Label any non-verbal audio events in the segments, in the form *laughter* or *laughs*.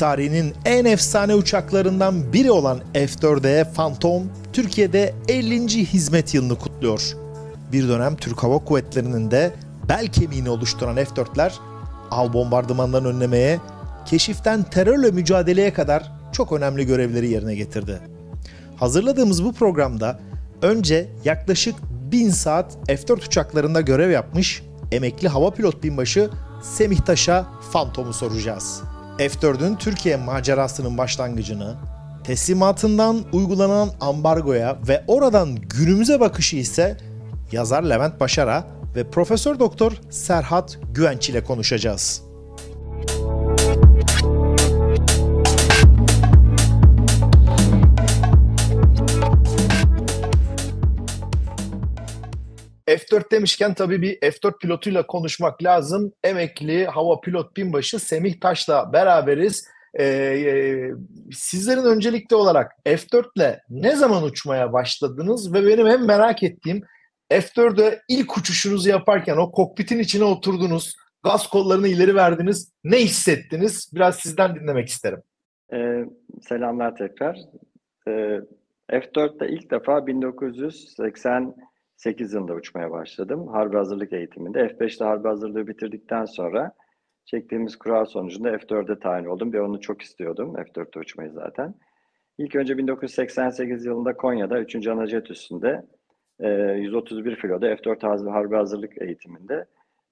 Tarihinin en efsane uçaklarından biri olan F-4E Phantom, Türkiye'de 50. hizmet yılını kutluyor. Bir dönem Türk Hava Kuvvetleri'nin de bel kemiğini oluşturan F-4'ler, av bombardımanlarını önlemeye, keşiften terörle mücadeleye kadar çok önemli görevleri yerine getirdi. Hazırladığımız bu programda önce yaklaşık 1000 saat F-4 uçaklarında görev yapmış emekli hava pilot binbaşı Semih Taş'a Phantom'u soracağız. F-4'ün Türkiye macerasının başlangıcını, teslimatından uygulanan ambargoya ve oradan günümüze bakışı ise yazar Levent Başar'a ve Profesör Doktor Serhat Güvenç ile konuşacağız. F4 demişken tabii bir F4 pilotuyla konuşmak lazım. Emekli hava pilot binbaşı Semih Taş'la beraberiz. Ee, e, sizlerin öncelikli olarak F4 ile ne zaman uçmaya başladınız ve benim hem merak ettiğim F4'e ilk uçuşunuzu yaparken o kokpitin içine oturdunuz, gaz kollarını ileri verdiniz. Ne hissettiniz? Biraz sizden dinlemek isterim. Ee, selamlar tekrar. Ee, F4'te ilk defa 1980 8 yılında uçmaya başladım. Harbi hazırlık eğitiminde. F5'te harbi hazırlığı bitirdikten sonra çektiğimiz kura sonucunda F4'e tayin oldum. ve onu çok istiyordum. F4'te uçmayı zaten. İlk önce 1988 yılında Konya'da 3. Anajet üstünde 131 filoda F4 harbi hazırlık eğitiminde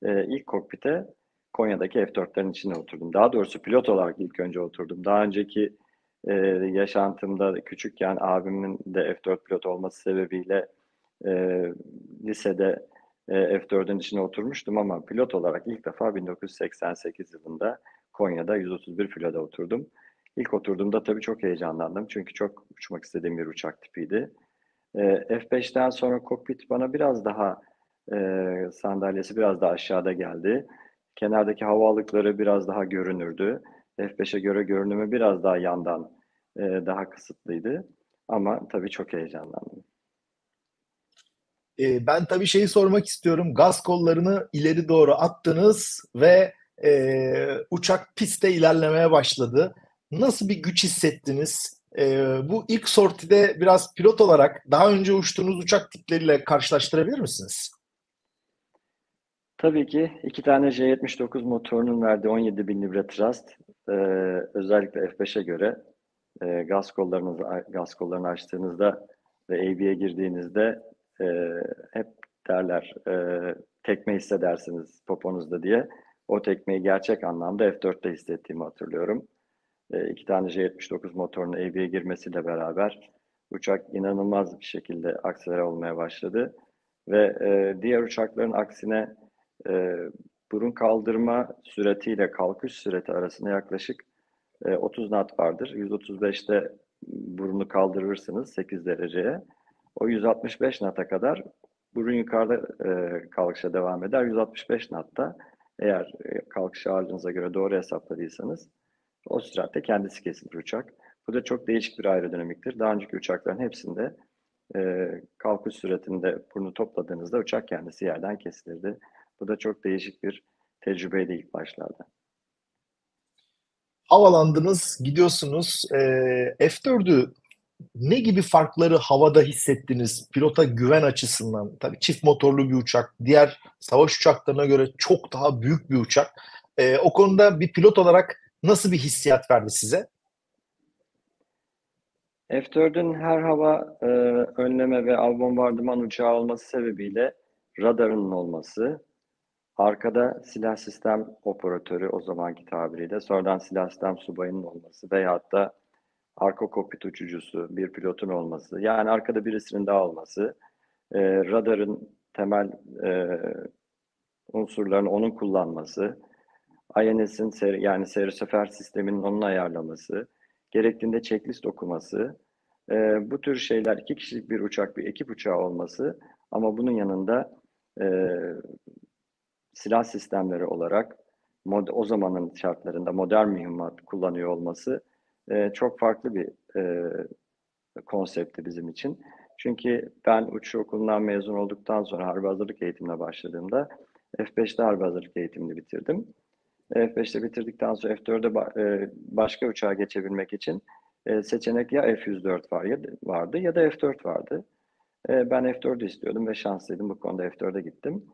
e, ilk kokpite Konya'daki F4'lerin içine oturdum. Daha doğrusu pilot olarak ilk önce oturdum. Daha önceki e, yaşantımda küçükken abimin de F4 pilot olması sebebiyle e, lisede e, F4'ün içine oturmuştum ama pilot olarak ilk defa 1988 yılında Konya'da 131 filoda oturdum. İlk oturduğumda tabii çok heyecanlandım çünkü çok uçmak istediğim bir uçak tipiydi. E, F5'ten sonra kokpit bana biraz daha e, sandalyesi biraz daha aşağıda geldi. Kenardaki havalıkları biraz daha görünürdü. F5'e göre görünümü biraz daha yandan e, daha kısıtlıydı. Ama tabii çok heyecanlandım. E, ben tabii şeyi sormak istiyorum. Gaz kollarını ileri doğru attınız ve e, uçak pistte ilerlemeye başladı. Nasıl bir güç hissettiniz? E, bu ilk sortide biraz pilot olarak daha önce uçtuğunuz uçak tipleriyle karşılaştırabilir misiniz? Tabii ki iki tane J-79 motorunun verdiği 17 bin libre thrust e, özellikle F5'e göre e, gaz kollarınızı gaz kollarını açtığınızda ve AB'ye girdiğinizde e, hep derler e, tekme hissedersiniz poponuzda diye. O tekmeyi gerçek anlamda F4'te hissettiğimi hatırlıyorum. E, iki tane J79 motorunun AV'ye girmesiyle beraber uçak inanılmaz bir şekilde akselere olmaya başladı. Ve e, diğer uçakların aksine e, burun kaldırma süretiyle kalkış süreti arasında yaklaşık e, 30 knot vardır. 135'te burunu kaldırırsınız 8 dereceye. O 165 nata kadar burun yukarıda e, kalkışa devam eder. 165 natta eğer e, kalkış ağırlığınıza göre doğru hesapladıysanız o süratte kendisi kesilir uçak. Bu da çok değişik bir aerodinamiktir. Daha önceki uçakların hepsinde e, kalkış süretinde burnu topladığınızda uçak kendisi yerden kesilirdi. Bu da çok değişik bir tecrübeydi ilk başlarda. Havalandınız, gidiyorsunuz. E, F4'ü ne gibi farkları havada hissettiniz pilota güven açısından? Tabii çift motorlu bir uçak, diğer savaş uçaklarına göre çok daha büyük bir uçak. Ee, o konuda bir pilot olarak nasıl bir hissiyat verdi size? F-4'ün her hava e, önleme ve av bombardıman uçağı olması sebebiyle radarının olması, arkada silah sistem operatörü o zamanki tabiriyle, sonradan silah sistem subayının olması veyahut da arka kokpit uçucusu, bir pilotun olması, yani arkada birisinin daha olması, e, radarın temel e, unsurlarını onun kullanması, INS'in seri, yani seyir sefer sisteminin onun ayarlaması, gerektiğinde checklist okuması, e, bu tür şeyler iki kişilik bir uçak, bir ekip uçağı olması ama bunun yanında e, silah sistemleri olarak mod, o zamanın şartlarında modern mühimmat kullanıyor olması e, çok farklı bir e, konseptti bizim için. Çünkü ben uçuş okulundan mezun olduktan sonra harbi hazırlık eğitimine başladığımda F5'te harbi hazırlık eğitimini bitirdim. F5'te bitirdikten sonra F4'e e, başka uçağa geçebilmek için e, seçenek ya F104 var ya, vardı ya da F4 vardı. E, ben F4'ü istiyordum ve şanslıydım. Bu konuda F4'e gittim.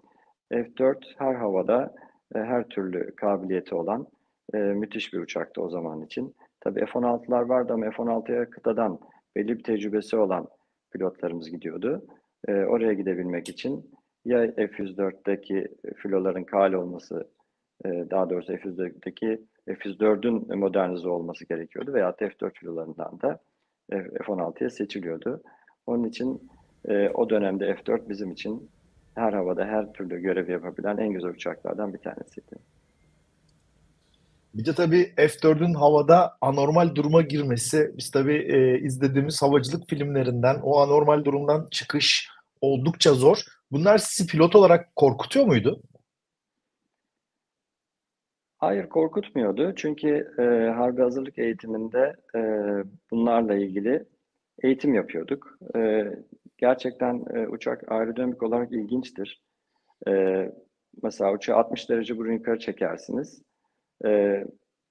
F4 her havada her türlü kabiliyeti olan müthiş bir uçaktı o zaman için. Tabii F-16'lar vardı ama F-16'ya kıtadan belli bir tecrübesi olan pilotlarımız gidiyordu. Oraya gidebilmek için ya F-104'teki filoların kal olması ee, daha doğrusu F-104'deki F-104'ün modernize olması gerekiyordu veya F-4 filolarından da F-16'ya seçiliyordu. Onun için e, o dönemde F-4 bizim için her havada her türlü görev yapabilen en güzel uçaklardan bir tanesiydi. Bir de tabii F-4'ün havada anormal duruma girmesi, biz tabii e, izlediğimiz havacılık filmlerinden o anormal durumdan çıkış oldukça zor. Bunlar sizi pilot olarak korkutuyor muydu? Hayır korkutmuyordu. Çünkü e, harbi hazırlık eğitiminde e, bunlarla ilgili eğitim yapıyorduk. E, gerçekten e, uçak aerodinamik olarak ilginçtir. E, mesela uçağı 60 derece burun yukarı çekersiniz. E,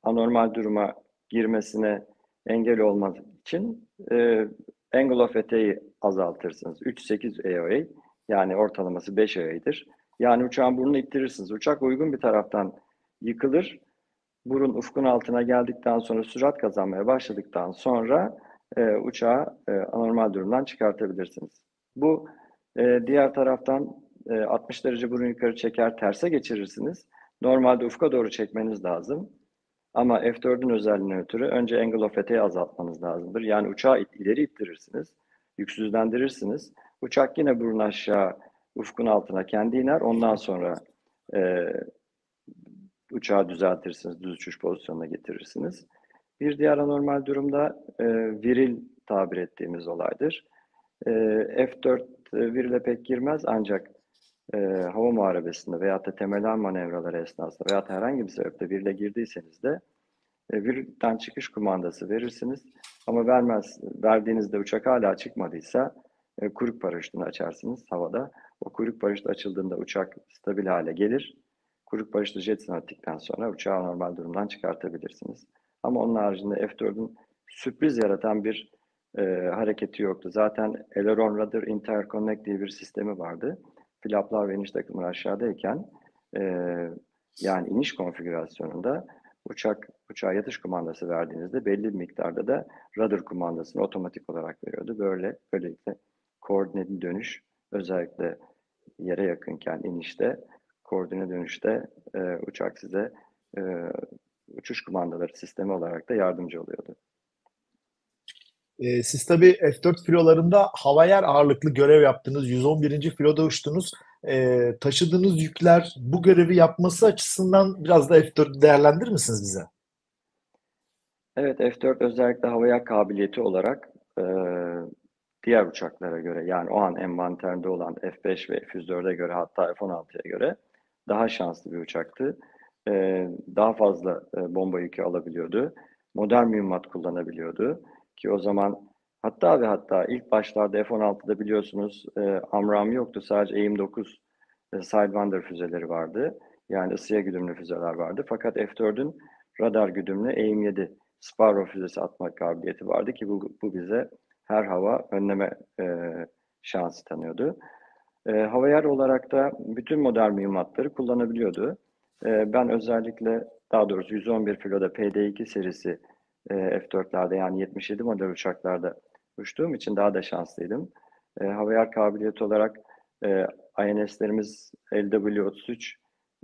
anormal duruma girmesine engel olmak için e, angle of attack'i azaltırsınız. 3-8 AOA yani ortalaması 5 AOA'dir. Yani uçağın burnunu ittirirsiniz. Uçak uygun bir taraftan yıkılır. Burun ufkun altına geldikten sonra sürat kazanmaya başladıktan sonra e, uçağı e, anormal durumdan çıkartabilirsiniz. Bu e, diğer taraftan e, 60 derece burun yukarı çeker terse geçirirsiniz. Normalde ufka doğru çekmeniz lazım. Ama F4'ün özelliğine ötürü önce angle of attack'i azaltmanız lazımdır. Yani uçağı ileri ittirirsiniz, yüksüzlendirirsiniz. Uçak yine burun aşağı ufkun altına kendi iner. Ondan sonra e, uçağı düzeltirsiniz, düz uçuş pozisyonuna getirirsiniz. Bir diğer anormal durumda e, viril tabir ettiğimiz olaydır. E, F4 e, virile pek girmez ancak e, hava muharebesinde veya da temel manevraları esnasında veya herhangi bir sebeple virile girdiyseniz de e, virilden çıkış kumandası verirsiniz. Ama vermez, verdiğinizde uçak hala çıkmadıysa e, kuyruk paraşütünü açarsınız havada. O kuyruk paraşütü açıldığında uçak stabil hale gelir kuyruk barışlı jetson attıktan sonra uçağı normal durumdan çıkartabilirsiniz. Ama onun haricinde F4'ün sürpriz yaratan bir e, hareketi yoktu. Zaten aileron rudder interconnect diye bir sistemi vardı. Flaplar ve iniş takımları aşağıdayken e, yani iniş konfigürasyonunda uçak uçağa yatış kumandası verdiğinizde belli bir miktarda da rudder kumandasını otomatik olarak veriyordu. Böyle böylelikle koordineli dönüş özellikle yere yakınken inişte koordine dönüşte e, uçak size e, uçuş kumandaları sistemi olarak da yardımcı oluyordu. E, siz tabii F4 filolarında hava yer ağırlıklı görev yaptınız. 111. filoda uçtunuz. E, taşıdığınız yükler bu görevi yapması açısından biraz da F4 değerlendirir misiniz bize? Evet F4 özellikle havaya kabiliyeti olarak e, diğer uçaklara göre yani o an envanterde olan F5 ve F104'e göre hatta F-16'ya göre daha şanslı bir uçaktı. Ee, daha fazla e, bomba yükü alabiliyordu. Modern mühimmat kullanabiliyordu. Ki o zaman hatta ve hatta ilk başlarda F-16'da biliyorsunuz e, AMRAAM yoktu. Sadece AIM-9 e, Sidewinder füzeleri vardı. Yani ısıya güdümlü füzeler vardı. Fakat F-4'ün radar güdümlü AIM-7 Sparrow füzesi atma kabiliyeti vardı ki bu, bu bize her hava önleme e, şansı tanıyordu. E, hava yer olarak da bütün modern mühimmatları kullanabiliyordu. E, ben özellikle daha doğrusu 111 filoda PD2 serisi e, F4'lerde yani 77 model uçaklarda uçtuğum için daha da şanslıydım. E, hava yer kabiliyeti olarak e, INS'lerimiz LW-33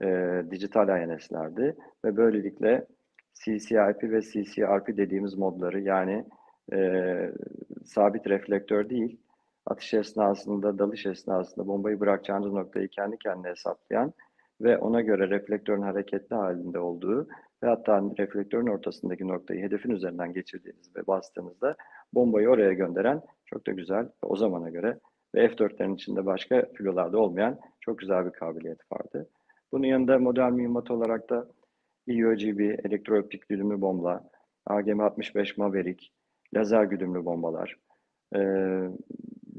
e, dijital INS'lerdi ve böylelikle CCIP ve CCRP dediğimiz modları yani e, sabit reflektör değil, atış esnasında, dalış esnasında bombayı bırakacağınız noktayı kendi kendine hesaplayan ve ona göre reflektörün hareketli halinde olduğu ve hatta reflektörün ortasındaki noktayı hedefin üzerinden geçirdiğiniz ve bastığınızda bombayı oraya gönderen çok da güzel o zamana göre ve F-4'lerin içinde başka filolarda olmayan çok güzel bir kabiliyet vardı. Bunun yanında modern mühimmat olarak da EUGB, elektrooptik güdümlü bomba, AGM-65 Maverick, lazer güdümlü bombalar, e,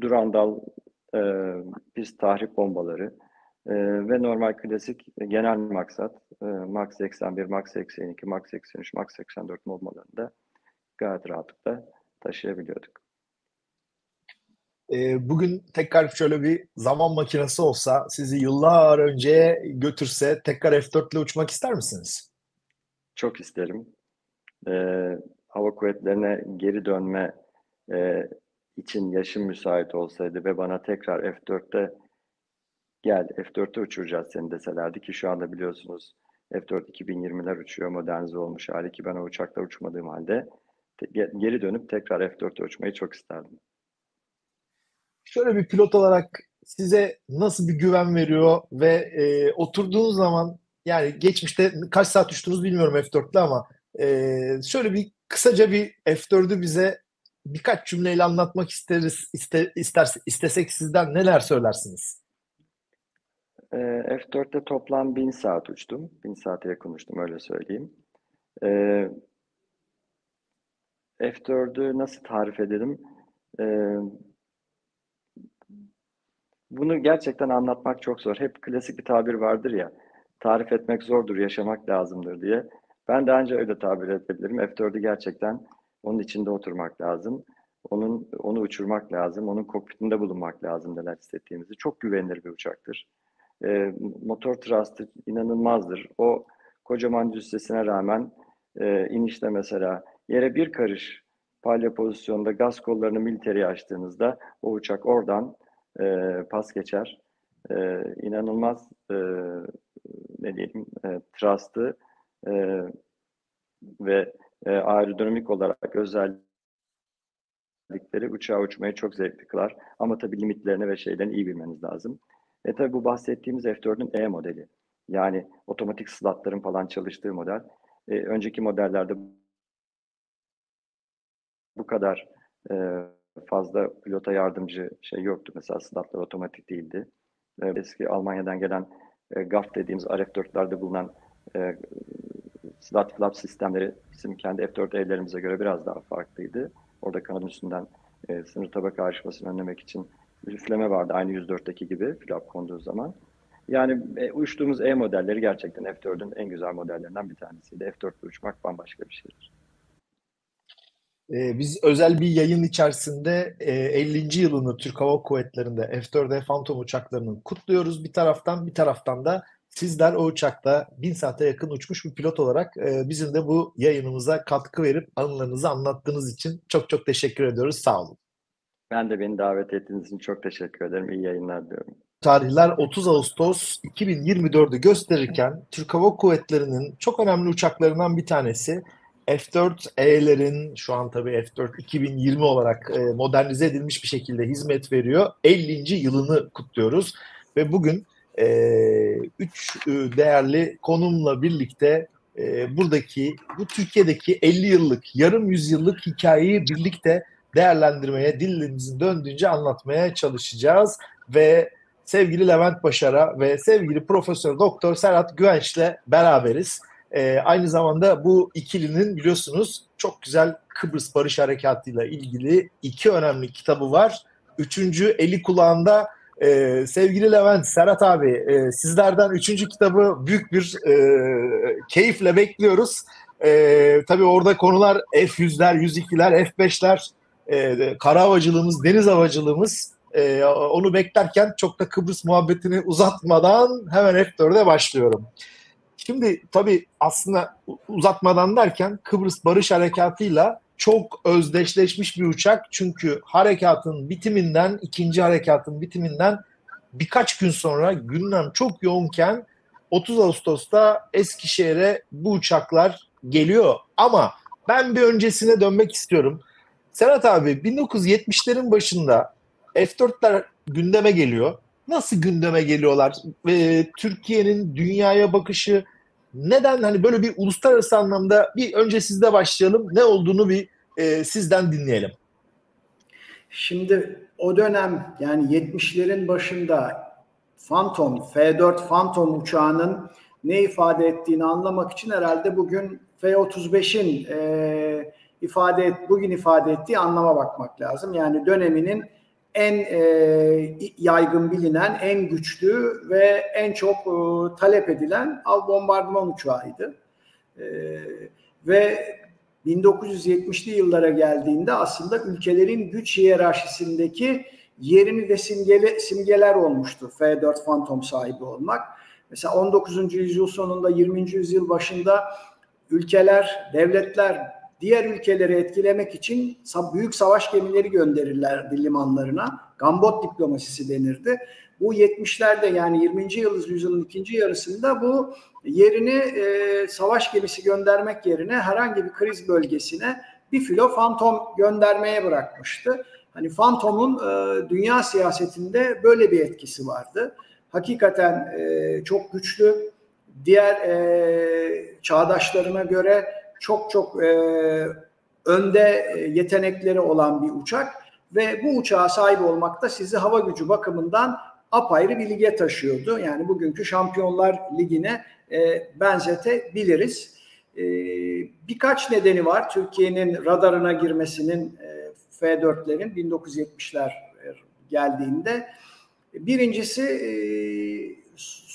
Durandal e, pist tahrip bombaları e, ve normal klasik genel maksat e, Max 81, Max 82, Max 83, Max 84 modlarında gayet rahatlıkla taşıyabiliyorduk. E, bugün tekrar şöyle bir zaman makinesi olsa sizi yıllar önce götürse tekrar F4 ile uçmak ister misiniz? Çok isterim. E, hava kuvvetlerine geri dönme e, için yaşım müsait olsaydı ve bana tekrar F4'te gel F4'te uçuracağız seni deselerdi ki şu anda biliyorsunuz F4 2020'ler uçuyor modernize olmuş hali ki ben o uçakta uçmadığım halde geri dönüp tekrar F4'te uçmayı çok isterdim. Şöyle bir pilot olarak size nasıl bir güven veriyor ve e, oturduğunuz zaman yani geçmişte kaç saat uçtunuz bilmiyorum F4'te ama e, şöyle bir kısaca bir F4'ü bize birkaç cümleyle anlatmak isteriz iste, ister, istesek sizden neler söylersiniz? E, F4'te toplam 1000 saat uçtum. 1000 saate yakın uçtum öyle söyleyeyim. E, F4'ü nasıl tarif edelim? E, bunu gerçekten anlatmak çok zor. Hep klasik bir tabir vardır ya, tarif etmek zordur, yaşamak lazımdır diye. Ben de ancak öyle tabir edebilirim. F4'ü gerçekten onun içinde oturmak lazım. Onun onu uçurmak lazım. Onun kokpitinde bulunmak lazım neler hissettiğimizi. Çok güvenilir bir uçaktır. E, motor thrust'ı inanılmazdır. O kocaman cüssesine rağmen e, inişte mesela yere bir karış palya pozisyonda gaz kollarını militeri açtığınızda o uçak oradan e, pas geçer. E, inanılmaz e, ne diyelim e, trust'ı e, ve e, aerodinamik olarak özellikleri uçağı uçmayı çok zevkli kılar. Ama tabii limitlerini ve şeylerini iyi bilmeniz lazım. E tabii bu bahsettiğimiz F4'ün E modeli. Yani otomatik slotların falan çalıştığı model. E, önceki modellerde bu kadar e, fazla pilota yardımcı şey yoktu. Mesela slotlar otomatik değildi. E, eski Almanya'dan gelen e, GAF dediğimiz RF4'lerde bulunan e, slot flap sistemleri bizim kendi F4 evlerimize göre biraz daha farklıydı. Orada kanadın üstünden e, sınır tabaka aşmasını önlemek için üfleme vardı aynı 104'teki gibi flap konduğu zaman. Yani e, uçtuğumuz E modelleri gerçekten F4'ün en güzel modellerinden bir tanesiydi. F4'te uçmak bambaşka bir şeydir. Ee, biz özel bir yayın içerisinde e, 50. yılını Türk Hava Kuvvetleri'nde F-4 Phantom uçaklarının kutluyoruz bir taraftan. Bir taraftan da sizler o uçakta 1000 saate yakın uçmuş bir pilot olarak e, bizim de bu yayınımıza katkı verip anılarınızı anlattığınız için çok çok teşekkür ediyoruz. Sağ olun. Ben de beni davet ettiğiniz için çok teşekkür ederim. İyi yayınlar diyorum. Tarihler 30 Ağustos 2024'ü gösterirken Türk Hava Kuvvetleri'nin çok önemli uçaklarından bir tanesi F4E'lerin şu an tabii F4 2020 olarak e, modernize edilmiş bir şekilde hizmet veriyor. 50. yılını kutluyoruz ve bugün 3 e, e, değerli konumla birlikte buradaki bu Türkiye'deki 50 yıllık yarım yüzyıllık hikayeyi birlikte değerlendirmeye dilimizin döndüğünce anlatmaya çalışacağız ve sevgili Levent Başar'a ve sevgili Profesör Doktor Serhat Güvenç'le beraberiz. E, aynı zamanda bu ikilinin biliyorsunuz çok güzel Kıbrıs Barış Harekatı ile ilgili iki önemli kitabı var. Üçüncü eli kulağında e, sevgili Levent, Serhat abi e, sizlerden üçüncü kitabı büyük bir e, keyifle bekliyoruz. E, tabii orada konular F-100'ler, 102'ler, F-5'ler, e, kara havacılığımız, deniz havacılığımız e, onu beklerken çok da Kıbrıs muhabbetini uzatmadan hemen F4'e başlıyorum. Şimdi tabii aslında uzatmadan derken Kıbrıs Barış Harekatı'yla çok özdeşleşmiş bir uçak. Çünkü harekatın bitiminden, ikinci harekatın bitiminden birkaç gün sonra gündem çok yoğunken 30 Ağustos'ta Eskişehir'e bu uçaklar geliyor. Ama ben bir öncesine dönmek istiyorum. Serhat abi 1970'lerin başında F-4'ler gündeme geliyor. Nasıl gündeme geliyorlar? Ve Türkiye'nin dünyaya bakışı neden hani böyle bir uluslararası anlamda bir önce sizde başlayalım. Ne olduğunu bir e, sizden dinleyelim. Şimdi o dönem yani 70'lerin başında Phantom, F4 Phantom uçağının ne ifade ettiğini anlamak için herhalde bugün F-35'in e, ifade et, bugün ifade ettiği anlama bakmak lazım. Yani döneminin en e, yaygın bilinen, en güçlü ve en çok e, talep edilen av bombardıman uçağıydı. E, ve 1970'li yıllara geldiğinde aslında ülkelerin güç hiyerarşisindeki yerini de simgele, simgeler olmuştu F-4 Phantom sahibi olmak. Mesela 19. yüzyıl sonunda 20. yüzyıl başında ülkeler, devletler diğer ülkeleri etkilemek için büyük savaş gemileri gönderirlerdi limanlarına. Gambot diplomasisi denirdi. Bu 70'lerde yani 20. yüzyılın ikinci yarısında bu yerini e, savaş gemisi göndermek yerine herhangi bir kriz bölgesine bir filo fantom göndermeye bırakmıştı. Hani fantomun e, dünya siyasetinde böyle bir etkisi vardı. Hakikaten e, çok güçlü. Diğer e, çağdaşlarına göre çok çok e, önde e, yetenekleri olan bir uçak ve bu uçağa sahip olmak da sizi hava gücü bakımından apayrı bir lige taşıyordu. Yani bugünkü Şampiyonlar Ligi'ne e, benzetebiliriz. E, birkaç nedeni var Türkiye'nin radarına girmesinin e, F-4'lerin 1970'ler geldiğinde. Birincisi e,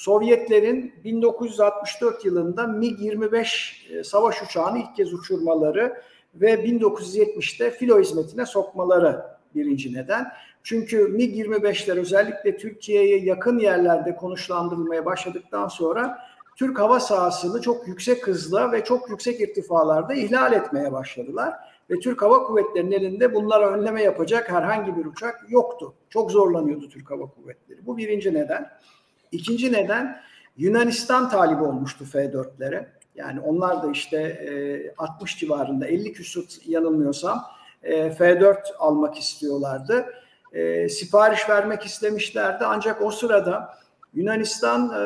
Sovyetlerin 1964 yılında MiG-25 e, savaş uçağını ilk kez uçurmaları ve 1970'te filo hizmetine sokmaları birinci neden. Çünkü MiG-25'ler özellikle Türkiye'ye yakın yerlerde konuşlandırılmaya başladıktan sonra Türk hava sahasını çok yüksek hızla ve çok yüksek irtifalarda ihlal etmeye başladılar. Ve Türk Hava Kuvvetleri'nin elinde bunlara önleme yapacak herhangi bir uçak yoktu. Çok zorlanıyordu Türk Hava Kuvvetleri. Bu birinci neden. İkinci neden Yunanistan talibi olmuştu F-4'lere. Yani onlar da işte e, 60 civarında 50 küsur yanılmıyorsam e, F-4 almak istiyorlardı. E, sipariş vermek istemişlerdi ancak o sırada Yunanistan e,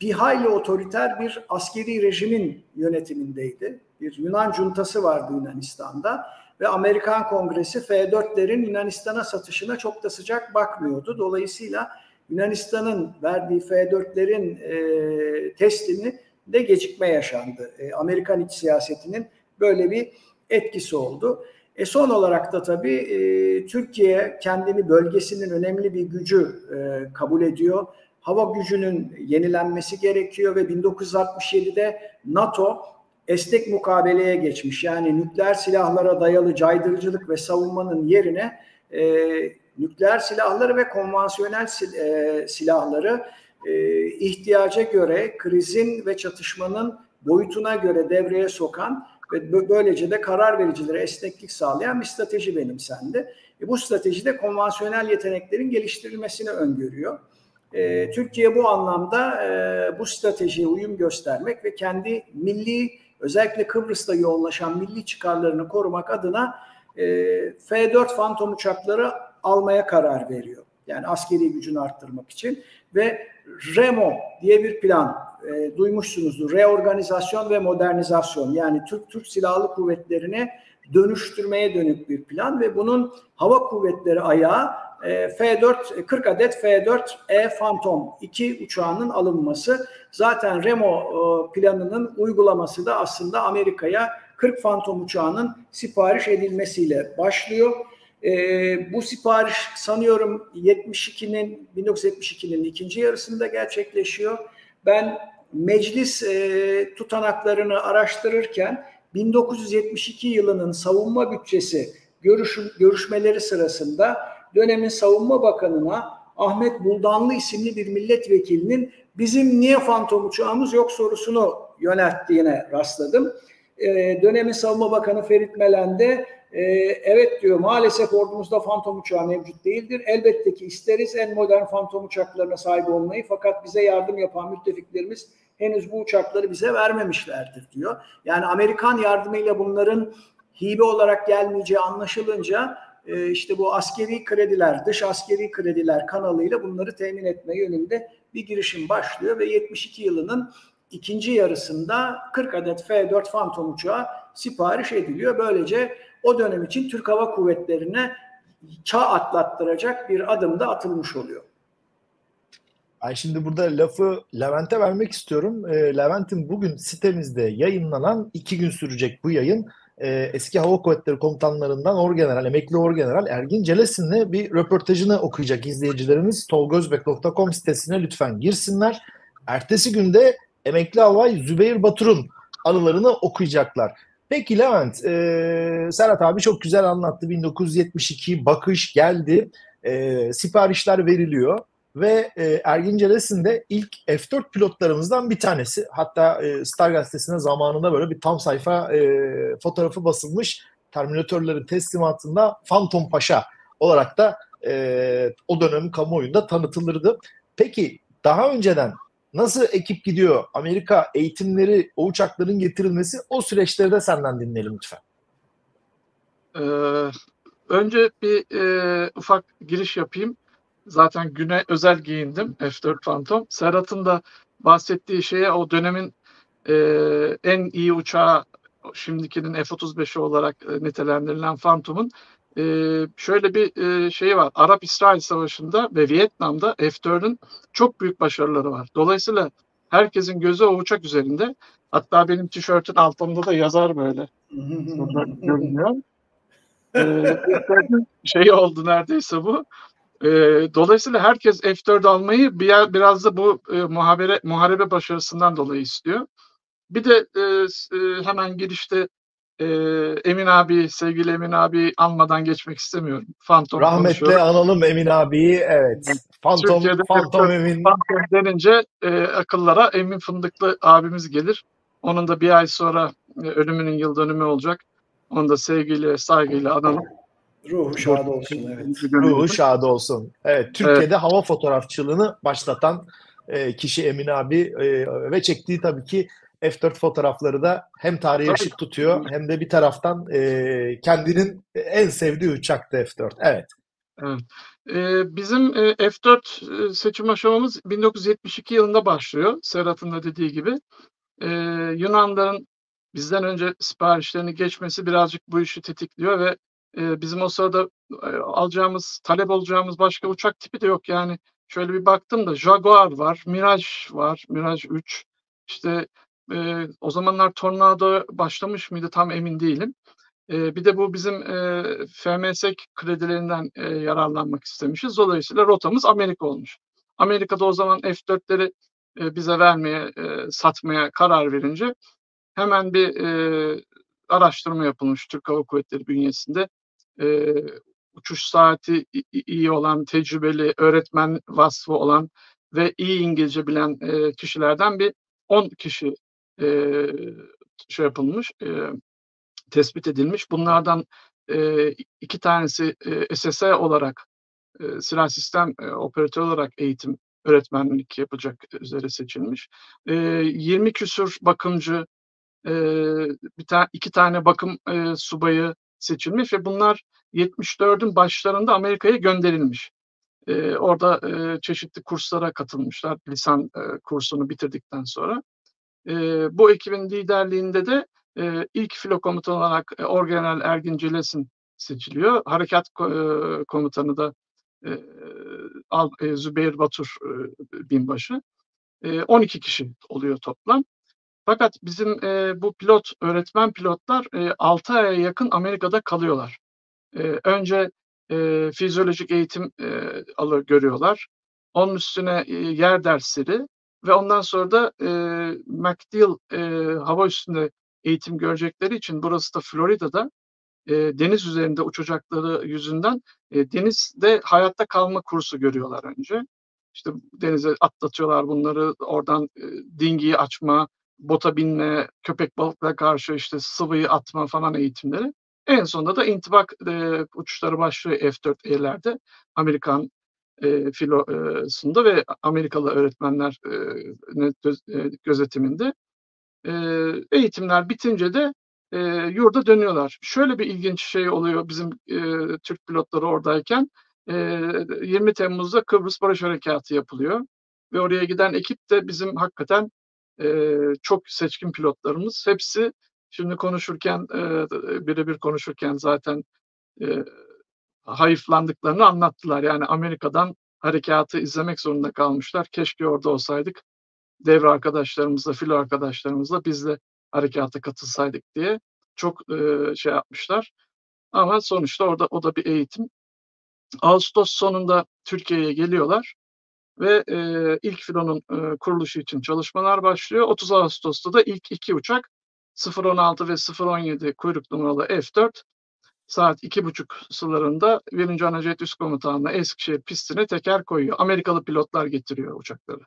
bir hayli otoriter bir askeri rejimin yönetimindeydi. Bir Yunan cuntası vardı Yunanistan'da ve Amerikan Kongresi F-4'lerin Yunanistan'a satışına çok da sıcak bakmıyordu. Dolayısıyla Yunanistan'ın verdiği F-4'lerin e, teslimi de gecikme yaşandı. E, Amerikan iç siyasetinin böyle bir etkisi oldu. E son olarak da tabii e, Türkiye kendini bölgesinin önemli bir gücü e, kabul ediyor. Hava gücünün yenilenmesi gerekiyor ve 1967'de NATO esnek mukabeleye geçmiş. Yani nükleer silahlara dayalı caydırıcılık ve savunmanın yerine e, nükleer silahları ve konvansiyonel sil, e, silahları e, ihtiyaca göre krizin ve çatışmanın boyutuna göre devreye sokan ve böylece de karar vericilere esneklik sağlayan bir strateji benimsendi. E, bu stratejide konvansiyonel yeteneklerin geliştirilmesini öngörüyor. E, Türkiye bu anlamda e, bu stratejiye uyum göstermek ve kendi milli özellikle Kıbrıs'ta yoğunlaşan milli çıkarlarını korumak adına e, F-4 Phantom uçakları almaya karar veriyor. Yani askeri gücünü arttırmak için ve REMO diye bir plan e, duymuşsunuzdur. Reorganizasyon ve modernizasyon yani Türk Türk Silahlı Kuvvetleri'ne dönüştürmeye dönük bir plan ve bunun hava kuvvetleri ayağı e, F4 40 adet F4E Phantom 2 uçağının alınması. Zaten Remo e, planının uygulaması da aslında Amerika'ya 40 Phantom uçağının sipariş edilmesiyle başlıyor. E, bu sipariş sanıyorum 72'nin 1972'nin ikinci yarısında gerçekleşiyor. Ben meclis e, tutanaklarını araştırırken 1972 yılının savunma bütçesi görüş, görüşmeleri sırasında dönemin savunma bakanına Ahmet Buldanlı isimli bir milletvekilinin bizim niye fantom uçağımız yok sorusunu yönelttiğine rastladım. Ee, dönemin savunma bakanı Ferit Melen de e, evet diyor maalesef ordumuzda fantom uçağı mevcut değildir. Elbette ki isteriz en modern fantom uçaklarına sahip olmayı fakat bize yardım yapan müttefiklerimiz henüz bu uçakları bize vermemişlerdir diyor. Yani Amerikan yardımıyla bunların hibe olarak gelmeyeceği anlaşılınca e, işte bu askeri krediler, dış askeri krediler kanalıyla bunları temin etme yönünde bir girişim başlıyor ve 72 yılının ikinci yarısında 40 adet F-4 Phantom uçağı sipariş ediliyor. Böylece o dönem için Türk Hava Kuvvetleri'ne çağ atlattıracak bir adım da atılmış oluyor. Ben şimdi burada lafı Levent'e vermek istiyorum. E, Levent'in bugün sitemizde yayınlanan iki gün sürecek bu yayın e, eski hava kuvvetleri komutanlarından Orgeneral, emekli Orgeneral Ergin Celesin'le bir röportajını okuyacak izleyicilerimiz. tolgozbek.com sitesine lütfen girsinler. Ertesi günde emekli albay Zübeyir Batur'un anılarını okuyacaklar. Peki Levent, e, Serhat abi çok güzel anlattı. 1972 bakış geldi, e, siparişler veriliyor ve e, Ergin Celes'in de ilk F4 pilotlarımızdan bir tanesi. Hatta e, Star Gazetesi'ne zamanında böyle bir tam sayfa e, fotoğrafı basılmış. Terminatörlerin teslimatında Phantom Paşa olarak da e, o dönem kamuoyunda tanıtılırdı. Peki daha önceden nasıl ekip gidiyor? Amerika eğitimleri, o uçakların getirilmesi o süreçleri de senden dinleyelim lütfen. Ee, önce bir e, ufak giriş yapayım. Zaten güne özel giyindim F4 Phantom. Serhat'ın da bahsettiği şeye o dönemin e, en iyi uçağı şimdikinin F-35'i olarak e, nitelendirilen Phantom'un e, şöyle bir e, şeyi var. Arap-İsrail Savaşı'nda ve Vietnam'da F-4'ün çok büyük başarıları var. Dolayısıyla herkesin gözü o uçak üzerinde. Hatta benim tişörtün altında da yazar böyle. Görünüyor. Ee, *laughs* şey oldu neredeyse bu. E, dolayısıyla herkes F4 almayı bir, biraz da bu e, muhabere, muharebe başarısından dolayı istiyor. Bir de e, e, hemen girişte e, Emin abi, sevgili Emin abi anmadan geçmek istemiyorum. Phantom Rahmetle analım Emin abiyi. Evet. Phantom, Türkiye'de Phantom Emin. Phantom denince e, akıllara Emin Fındıklı abimiz gelir. Onun da bir ay sonra e, ölümünün yıl dönümü olacak. Onu da sevgiyle, saygıyla analım. Ruhu şad olsun. Evet. Ruhu şad olsun. Evet, Türkiye'de evet. hava fotoğrafçılığını başlatan e, kişi Emin abi e, ve çektiği tabii ki F4 fotoğrafları da hem tarihi ışık tutuyor hem de bir taraftan e, kendinin en sevdiği uçaktı F4. Evet. Evet. Ee, bizim e, F4 e, seçim aşamamız 1972 yılında başlıyor. Serhat'ın da dediği gibi. Yunanların bizden önce siparişlerini geçmesi birazcık bu işi tetikliyor ve e, bizim o sırada e, alacağımız, talep olacağımız başka uçak tipi de yok. Yani şöyle bir baktım da Jaguar var, Mirage var, Mirage 3. İşte e, o zamanlar Tornado başlamış mıydı tam emin değilim. E, bir de bu bizim e, FMS kredilerinden e, yararlanmak istemişiz. Dolayısıyla rotamız Amerika olmuş. Amerika'da o zaman F4'leri e, bize vermeye, e, satmaya karar verince hemen bir e, araştırma yapılmış Türk Hava Kuvvetleri bünyesinde e, uçuş saati iyi olan, tecrübeli, öğretmen vasfı olan ve iyi İngilizce bilen e, kişilerden bir 10 kişi e, şey yapılmış, e, tespit edilmiş. Bunlardan e, iki tanesi e, SSE olarak, e, silah sistem e, operatörü olarak eğitim öğretmenlik yapacak üzere seçilmiş. E, 20 küsur bakımcı, e, bir ta iki tane bakım e, subayı seçilmiş ve bunlar 74'ün başlarında Amerika'ya gönderilmiş. E, orada e, çeşitli kurslara katılmışlar lisan e, kursunu bitirdikten sonra. E, bu ekibin liderliğinde de e, ilk filo komutanı olarak e, Orgeneral Ergin Celesin seçiliyor. Harekat e, komutanı da e, Al, e, Zübeyir Batur e, binbaşı. E, 12 kişi oluyor toplam. Fakat bizim e, bu pilot, öğretmen pilotlar e, 6 aya yakın Amerika'da kalıyorlar. E, önce e, fizyolojik eğitim e, alır görüyorlar. Onun üstüne e, yer dersleri ve ondan sonra da e, MacDill e, hava üstünde eğitim görecekleri için burası da Florida'da e, deniz üzerinde uçacakları yüzünden e, denizde hayatta kalma kursu görüyorlar önce. İşte denize atlatıyorlar bunları, oradan e, dingiyi açma, bota binme, köpek balıkla karşı işte sıvıyı atma falan eğitimleri. En sonunda da intibak e, uçuşları başlıyor F-4E'lerde Amerikan e, filosunda ve Amerikalı öğretmenler e, gözetiminde. E, eğitimler bitince de e, yurda dönüyorlar. Şöyle bir ilginç şey oluyor bizim e, Türk pilotları oradayken. E, 20 Temmuz'da Kıbrıs Barış Harekatı yapılıyor. Ve oraya giden ekip de bizim hakikaten e, çok seçkin pilotlarımız. Hepsi şimdi konuşurken, e, birebir konuşurken zaten e, hayıflandıklarını anlattılar. Yani Amerika'dan harekatı izlemek zorunda kalmışlar. Keşke orada olsaydık. Devre arkadaşlarımızla, filo arkadaşlarımızla biz de harekata katılsaydık diye çok e, şey yapmışlar. Ama sonuçta orada o da bir eğitim. Ağustos sonunda Türkiye'ye geliyorlar ve e, ilk filonun e, kuruluşu için çalışmalar başlıyor. 30 Ağustos'ta da ilk iki uçak 016 ve 017 kuyruk numaralı F4 saat iki buçuk sularında 1. Anajet Üst Komutanlığı Eskişehir pistine teker koyuyor. Amerikalı pilotlar getiriyor uçakları.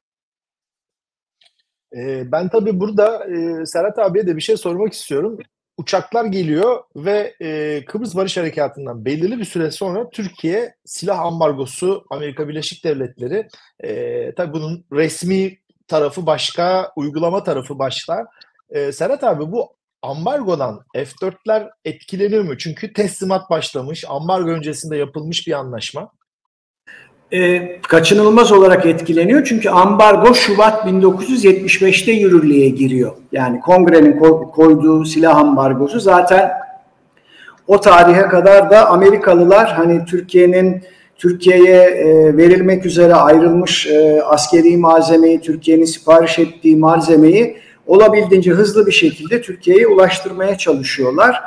Ee, ben tabii burada e, Serhat abiye de bir şey sormak istiyorum. Uçaklar geliyor ve e, Kıbrıs Barış Harekatı'ndan belirli bir süre sonra Türkiye silah ambargosu Amerika Birleşik Devletleri e, tabii bunun resmi tarafı başka, uygulama tarafı başka. E, Serhat abi bu ambargodan F4'ler etkileniyor mu? Çünkü teslimat başlamış, ambargo öncesinde yapılmış bir anlaşma. E, kaçınılmaz olarak etkileniyor çünkü ambargo Şubat 1975'te yürürlüğe giriyor. Yani kongrenin koyduğu silah ambargosu zaten o tarihe kadar da Amerikalılar hani Türkiye'nin Türkiye'ye e, verilmek üzere ayrılmış e, askeri malzemeyi, Türkiye'nin sipariş ettiği malzemeyi olabildiğince hızlı bir şekilde Türkiye'ye ulaştırmaya çalışıyorlar.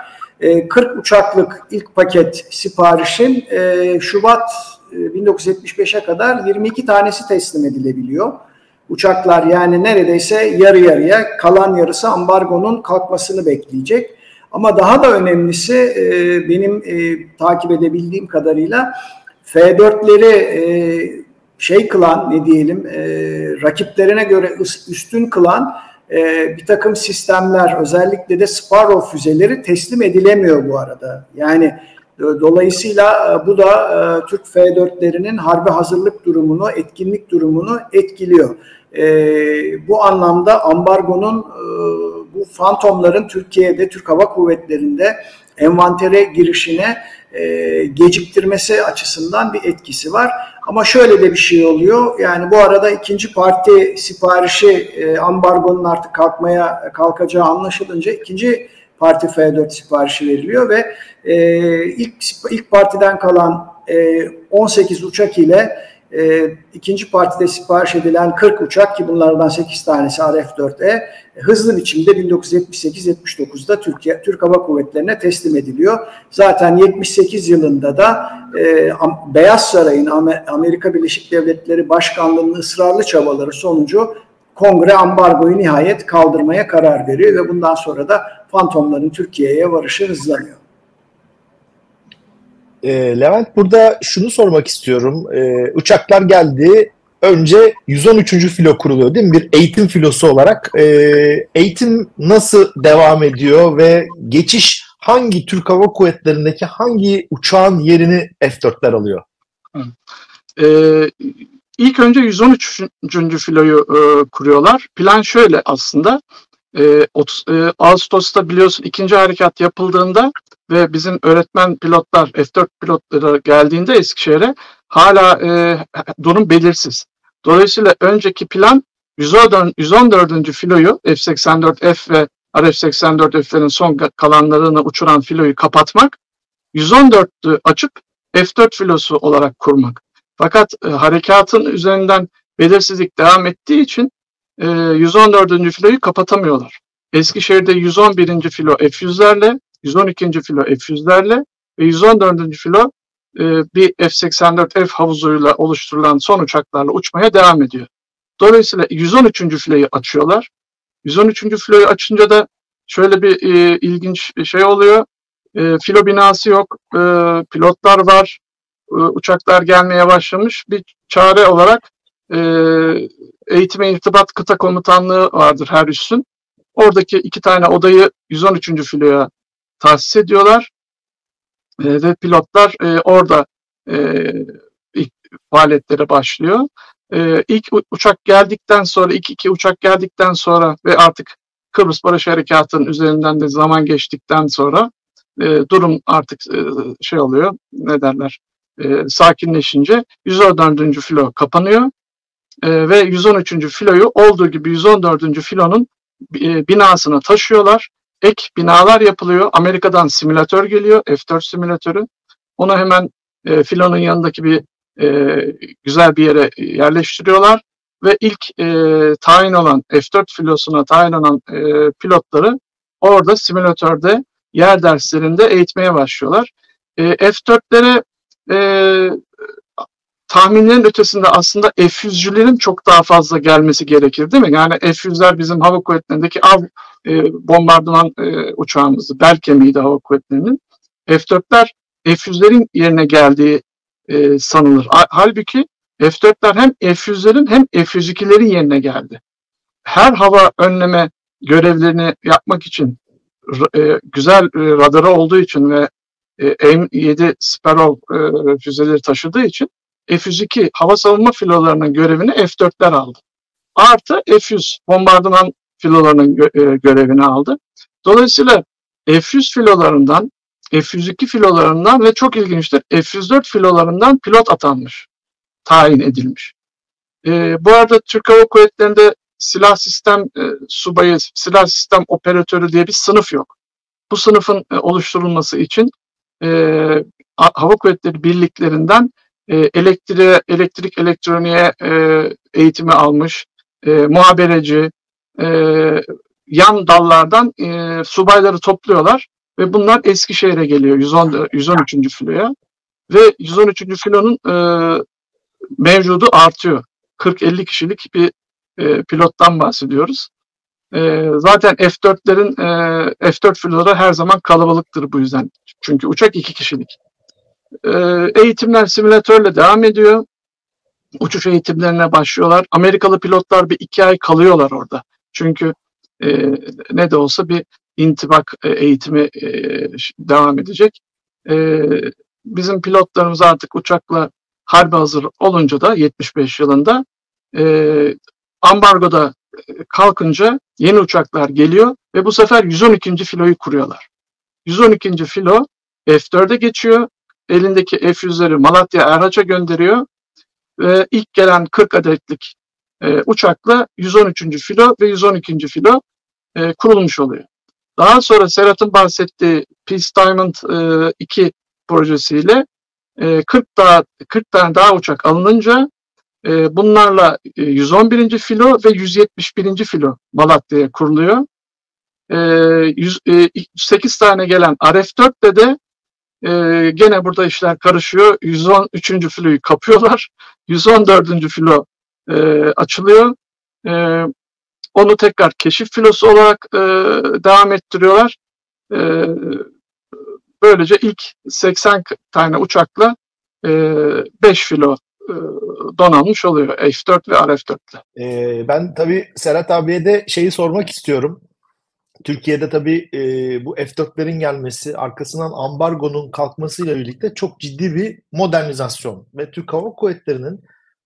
40 e, uçaklık ilk paket siparişin e, Şubat 1975'e kadar 22 tanesi teslim edilebiliyor. Uçaklar yani neredeyse yarı yarıya kalan yarısı ambargonun kalkmasını bekleyecek. Ama daha da önemlisi e, benim takip edebildiğim kadarıyla F4'leri şey kılan ne diyelim rakiplerine göre üstün kılan e, bir takım sistemler özellikle de Sparrow füzeleri teslim edilemiyor bu arada. Yani e, dolayısıyla e, bu da e, Türk F-4'lerinin harbi hazırlık durumunu, etkinlik durumunu etkiliyor. E, bu anlamda ambargonun e, bu fantomların Türkiye'de, Türk Hava Kuvvetleri'nde envantere girişine e, geciktirmesi açısından bir etkisi var. Ama şöyle de bir şey oluyor. Yani bu arada ikinci parti siparişi e, ambargonun artık kalkmaya kalkacağı anlaşılınca ikinci parti F4 siparişi veriliyor ve e, ilk ilk partiden kalan e, 18 uçak ile e, ikinci partide sipariş edilen 40 uçak ki bunlardan 8 tanesi RF-4E hızlı biçimde 1978-79'da Türkiye Türk Hava Kuvvetleri'ne teslim ediliyor. Zaten 78 yılında da e, Beyaz Saray'ın Amerika Birleşik Devletleri Başkanlığı'nın ısrarlı çabaları sonucu Kongre ambargoyu nihayet kaldırmaya karar veriyor ve bundan sonra da fantomların Türkiye'ye varışı hızlanıyor. E, Levent burada şunu sormak istiyorum. E, uçaklar geldi. Önce 113. filo kuruluyor değil mi? Bir eğitim filosu olarak. E, eğitim nasıl devam ediyor ve geçiş hangi Türk Hava Kuvvetleri'ndeki hangi uçağın yerini F-4'ler alıyor? Ee, ilk önce 113. filoyu e, kuruyorlar. Plan şöyle aslında. E, 30, e, Ağustos'ta biliyorsun ikinci harekat yapıldığında ve bizim öğretmen pilotlar, F4 pilotları geldiğinde Eskişehir'e hala e, durum belirsiz. Dolayısıyla önceki plan 114. 114. filoyu F-84F ve RF-84F'lerin son kalanlarını uçuran filoyu kapatmak, 114'ü açıp F-4 filosu olarak kurmak. Fakat e, harekatın üzerinden belirsizlik devam ettiği için e, 114. filoyu kapatamıyorlar. Eskişehir'de 111. filo F-100'lerle 112. filo F-100'lerle ve 114. filo e, bir F-84F havuzuyla oluşturulan son uçaklarla uçmaya devam ediyor. Dolayısıyla 113. filoyu açıyorlar. 113. filoyu açınca da şöyle bir e, ilginç şey oluyor. E, filo binası yok, e, pilotlar var, e, uçaklar gelmeye başlamış. Bir çare olarak e, eğitime irtibat kıta komutanlığı vardır her üssün. Oradaki iki tane odayı 113. filoya tahsis ediyorlar e, ve pilotlar e, orada e, ilk faaliyetlere başlıyor. E, ilk uçak geldikten sonra, ilk iki uçak geldikten sonra ve artık Kıbrıs Barış Harekatı'nın üzerinden de zaman geçtikten sonra e, durum artık e, şey oluyor, ne derler, e, sakinleşince 114. filo kapanıyor e, ve 113. filoyu olduğu gibi 114. filonun e, binasına taşıyorlar ek binalar yapılıyor. Amerika'dan simülatör geliyor. F4 simülatörü. Onu hemen e, filonun yanındaki bir e, güzel bir yere yerleştiriyorlar. Ve ilk e, tayin olan F4 filosuna tayin olan e, pilotları orada simülatörde yer derslerinde eğitmeye başlıyorlar. E, F-4'lere e, tahminlerin ötesinde aslında F-100'cülerin çok daha fazla gelmesi gerekir değil mi? Yani F-100'ler bizim hava kuvvetlerindeki av e, bombardıman e, uçağımızdı. Bel kemiğiydi hava kuvvetlerinin. F-4'ler F-100'lerin yerine geldiği e, sanılır. Halbuki F-4'ler hem F-100'lerin hem F-102'lerin yerine geldi. Her hava önleme görevlerini yapmak için e, güzel e, radarı olduğu için ve e, M7 Sparrow e, füzeleri taşıdığı için F-102 hava savunma filolarının görevini F-4'ler aldı. Artı F-100 bombardıman filolarının e, görevini aldı. Dolayısıyla F-100 filolarından, F-102 filolarından ve çok ilginçtir F-104 filolarından pilot atanmış, tayin edilmiş. E, bu arada Türk Hava Kuvvetleri'nde silah sistem e, subayı, silah sistem operatörü diye bir sınıf yok. Bu sınıfın e, oluşturulması için e, Hava Kuvvetleri birliklerinden e, elektriğe, elektrik elektroniğe e, eğitimi almış, e, muhabereci, e, yan dallardan e, subayları topluyorlar ve bunlar Eskişehir'e geliyor 110, 113. filoya ve 113. filonun e, mevcudu artıyor. 40-50 kişilik bir e, pilottan bahsediyoruz. E, zaten F4'lerin e, F4 filoları her zaman kalabalıktır bu yüzden. Çünkü uçak iki kişilik. E, eğitimler simülatörle devam ediyor. Uçuş eğitimlerine başlıyorlar. Amerikalı pilotlar bir iki ay kalıyorlar orada. Çünkü e, ne de olsa bir intibak e, eğitimi e, devam edecek. E, bizim pilotlarımız artık uçakla harbi hazır olunca da 75 yılında e, ambargoda e, kalkınca yeni uçaklar geliyor ve bu sefer 112. filoyu kuruyorlar. 112. filo F4'e geçiyor. Elindeki F100'leri Malatya Erhaç'a gönderiyor ve ilk gelen 40 adetlik e, uçakla 113. filo ve 112. filo e, kurulmuş oluyor. Daha sonra Serhat'ın bahsettiği Peace Diamond e, 2 projesiyle e, 40 daha 40 tane daha uçak alınınca e, bunlarla 111. E, filo ve 171. filo Malatya'ya kuruluyor. E, 100, e, 8 tane gelen RF-4'te de e, gene burada işler karışıyor. 113. filoyu kapıyorlar. 114. filo e, açılıyor. E, onu tekrar keşif filosu olarak e, devam ettiriyorlar. E, böylece ilk 80 tane uçakla e, 5 filo e, donanmış oluyor F4 ve RF4'le. Ee, ben tabii Serhat abiye de şeyi sormak istiyorum. Türkiye'de tabii e, bu F4'lerin gelmesi, arkasından ambargonun kalkmasıyla birlikte çok ciddi bir modernizasyon ve Türk Hava Kuvvetleri'nin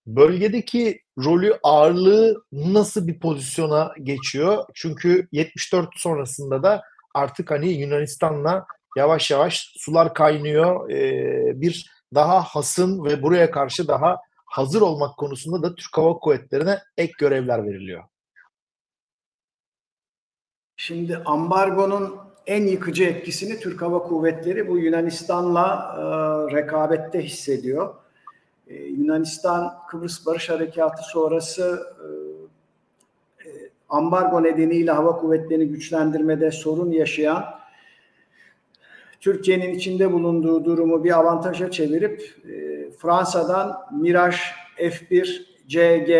bölgedeki rolü ağırlığı nasıl bir pozisyona geçiyor? Çünkü 74 sonrasında da artık hani Yunanistan'la yavaş yavaş sular kaynıyor. Ee, bir daha hasım ve buraya karşı daha hazır olmak konusunda da Türk Hava Kuvvetleri'ne ek görevler veriliyor. Şimdi ambargonun en yıkıcı etkisini Türk Hava Kuvvetleri bu Yunanistan'la e, rekabette hissediyor. E, Yunanistan Kıbrıs Barış Harekatı sonrası e, e ambargo nedeniyle hava kuvvetlerini güçlendirmede sorun yaşayan Türkiye'nin içinde bulunduğu durumu bir avantaja çevirip e, Fransa'dan Mirage F1 CG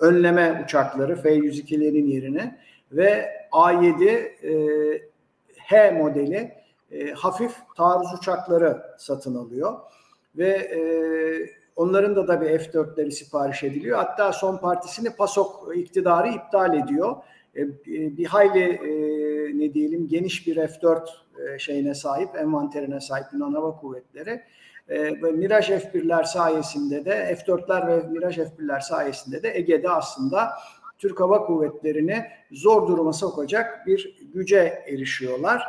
önleme uçakları F-102'lerin yerine ve A7 e, H modeli e, hafif taarruz uçakları satın alıyor. Ve e, onların da da bir F-4'leri sipariş ediliyor. Hatta son partisini PASOK iktidarı iptal ediyor. E, e bir hayli e, ne diyelim geniş bir F-4 e, şeyine sahip, envanterine sahip Yunan Hava Kuvvetleri. Ve Mirage F1'ler sayesinde de F4'ler ve Mirage F1'ler sayesinde de Ege'de aslında Türk Hava Kuvvetleri'ni zor duruma sokacak bir güce erişiyorlar.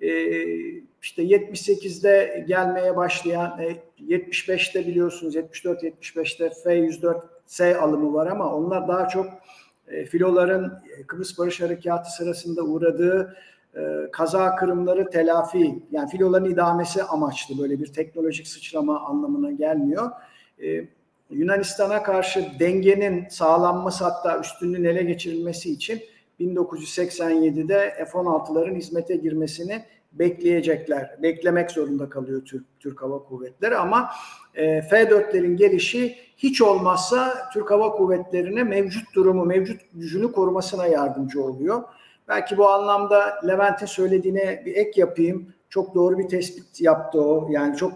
Ee, işte 78'de gelmeye başlayan, 75'te e, biliyorsunuz 74-75'te F-104S alımı var ama onlar daha çok e, filoların Kıbrıs Barış Harekatı sırasında uğradığı e, kaza kırımları telafi, yani filoların idamesi amaçlı böyle bir teknolojik sıçrama anlamına gelmiyor. Yunanistan'a karşı dengenin sağlanması hatta üstünlüğün ele geçirilmesi için 1987'de F-16'ların hizmete girmesini bekleyecekler. Beklemek zorunda kalıyor Türk, Türk Hava Kuvvetleri ama e, F-4'lerin gelişi hiç olmazsa Türk Hava Kuvvetleri'ne mevcut durumu, mevcut gücünü korumasına yardımcı oluyor. Belki bu anlamda Levent'in söylediğine bir ek yapayım. Çok doğru bir tespit yaptı o. Yani çok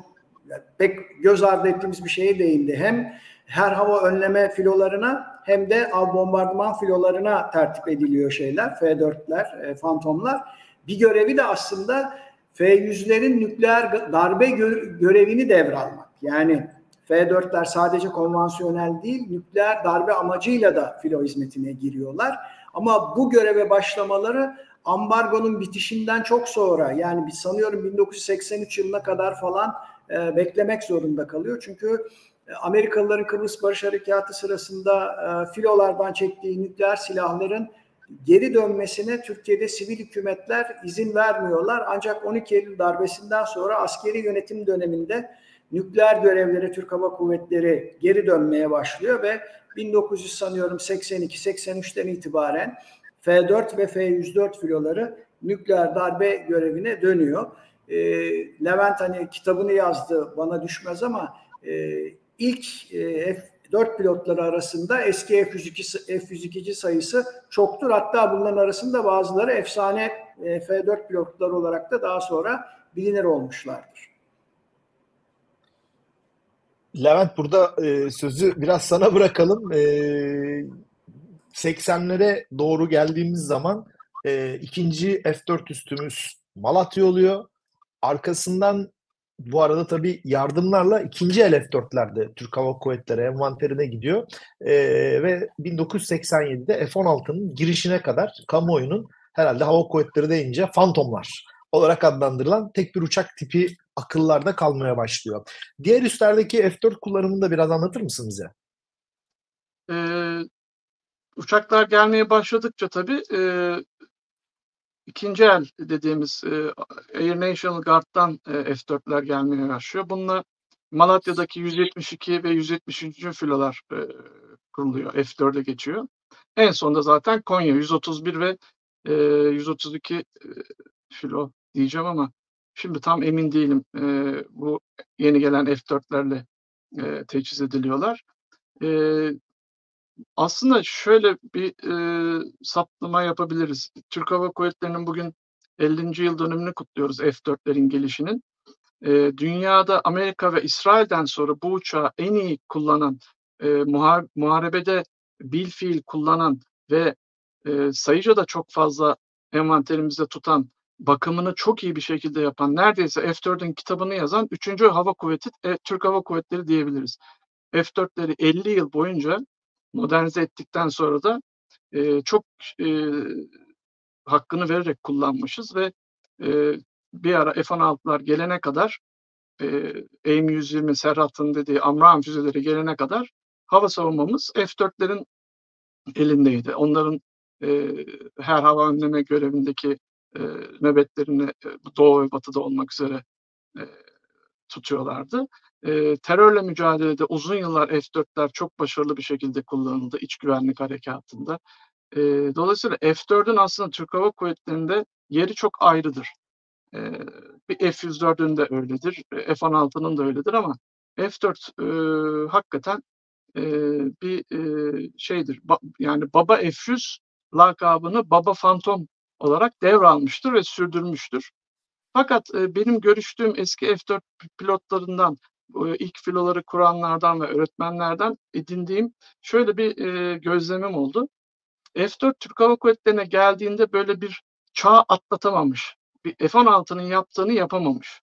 pek göz ardı ettiğimiz bir şeye değindi. Hem her hava önleme filolarına hem de av bombardıman filolarına tertip ediliyor şeyler. F-4'ler, e, Phantom'lar. Bir görevi de aslında F-100'lerin nükleer darbe görevini devralmak. Yani F-4'ler sadece konvansiyonel değil, nükleer darbe amacıyla da filo hizmetine giriyorlar. Ama bu göreve başlamaları ambargonun bitişinden çok sonra yani sanıyorum 1983 yılına kadar falan e, beklemek zorunda kalıyor. Çünkü e, Amerikalıların Kıbrıs Barış Harekatı sırasında e, filolardan çektiği nükleer silahların geri dönmesine Türkiye'de sivil hükümetler izin vermiyorlar. Ancak 12 Eylül darbesinden sonra askeri yönetim döneminde nükleer görevlere Türk Hava Kuvvetleri geri dönmeye başlıyor ve 1900 sanıyorum 82-83'ten itibaren F-4 ve F-104 filoları nükleer darbe görevine dönüyor. E, Levent hani kitabını yazdı bana düşmez ama e, ilk e, F-4 pilotları arasında eski F-102 F-102'ci sayısı çoktur. Hatta bunların arasında bazıları efsane e, F-4 pilotlar olarak da daha sonra bilinir olmuşlardır. Levent burada e, sözü biraz sana bırakalım. E, 80'lere doğru geldiğimiz zaman e, ikinci F4 üstümüz Malatya oluyor. Arkasından bu arada tabii yardımlarla ikinci el F4'lerde Türk Hava Kuvvetleri envanterine gidiyor. E, ve 1987'de F-16'nın girişine kadar kamuoyunun herhalde hava kuvvetleri deyince fantomlar olarak adlandırılan tek bir uçak tipi akıllarda kalmaya başlıyor. Diğer üstlerdeki F4 kullanımını da biraz anlatır mısın bize? Ee, uçaklar gelmeye başladıkça tabii e, ikinci el dediğimiz e, Air National Guard'dan e, F-4'ler gelmeye başlıyor. Bununla Malatya'daki 172 ve 173. filolar e, kuruluyor. F-4'e geçiyor. En sonunda zaten Konya 131 ve e, 132 e, filo diyeceğim ama şimdi tam emin değilim. E, bu yeni gelen F-4'lerle e, teçhiz ediliyorlar. E, aslında şöyle bir e, saptama yapabiliriz. Türk Hava Kuvvetleri'nin bugün 50. yıl dönümünü kutluyoruz F-4'lerin gelişinin. E, dünyada Amerika ve İsrail'den sonra bu uçağı en iyi kullanan, e, muhar muharebede bil fiil kullanan ve e, sayıca da çok fazla envanterimizde tutan, bakımını çok iyi bir şekilde yapan, neredeyse F-4'ün kitabını yazan 3. Hava Kuvveti, e, Türk Hava Kuvvetleri diyebiliriz. F-4'leri 50 yıl boyunca modernize ettikten sonra da e, çok e, hakkını vererek kullanmışız ve e, bir ara F-16'lar gelene kadar e, AIM-120 Serhat'ın dediği Amram füzeleri gelene kadar hava savunmamız F-4'lerin elindeydi. Onların e, her hava önleme görevindeki e, nöbetlerini doğu ve batıda olmak üzere e, tutuyorlardı. E, terörle mücadelede uzun yıllar F-4'ler çok başarılı bir şekilde kullanıldı iç güvenlik harekatında. E, dolayısıyla F-4'ün aslında Türk Hava Kuvvetleri'nde yeri çok ayrıdır. E, bir F-104'ün de öyledir, F-16'nın da öyledir ama F-4 e, hakikaten e, bir e, şeydir. Ba, yani Baba F-100 lakabını Baba Phantom olarak devralmıştır ve sürdürmüştür. Fakat e, benim görüştüğüm eski F-4 pilotlarından, ilk filoları kuranlardan ve öğretmenlerden edindiğim şöyle bir e, gözlemim oldu. F-4 Türk Hava Kuvvetleri'ne geldiğinde böyle bir çağ atlatamamış. Bir F-16'nın yaptığını yapamamış.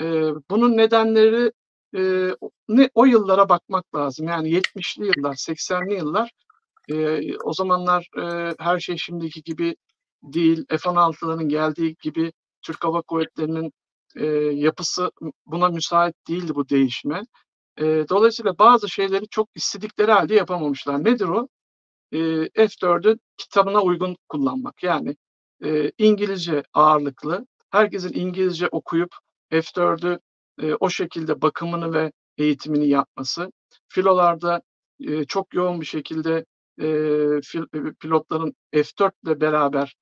E, bunun nedenleri e, ne o yıllara bakmak lazım. Yani 70'li yıllar, 80'li yıllar e, o zamanlar e, her şey şimdiki gibi değil. F-16'ların geldiği gibi Türk Hava Kuvvetleri'nin e, yapısı buna müsait değildi bu değişme. E, dolayısıyla bazı şeyleri çok istedikleri halde yapamamışlar. Nedir o? E, F4'ü kitabına uygun kullanmak. Yani e, İngilizce ağırlıklı, herkesin İngilizce okuyup F4'ü e, o şekilde bakımını ve eğitimini yapması. Filolarda e, çok yoğun bir şekilde e, fil, pilotların F4 ile beraber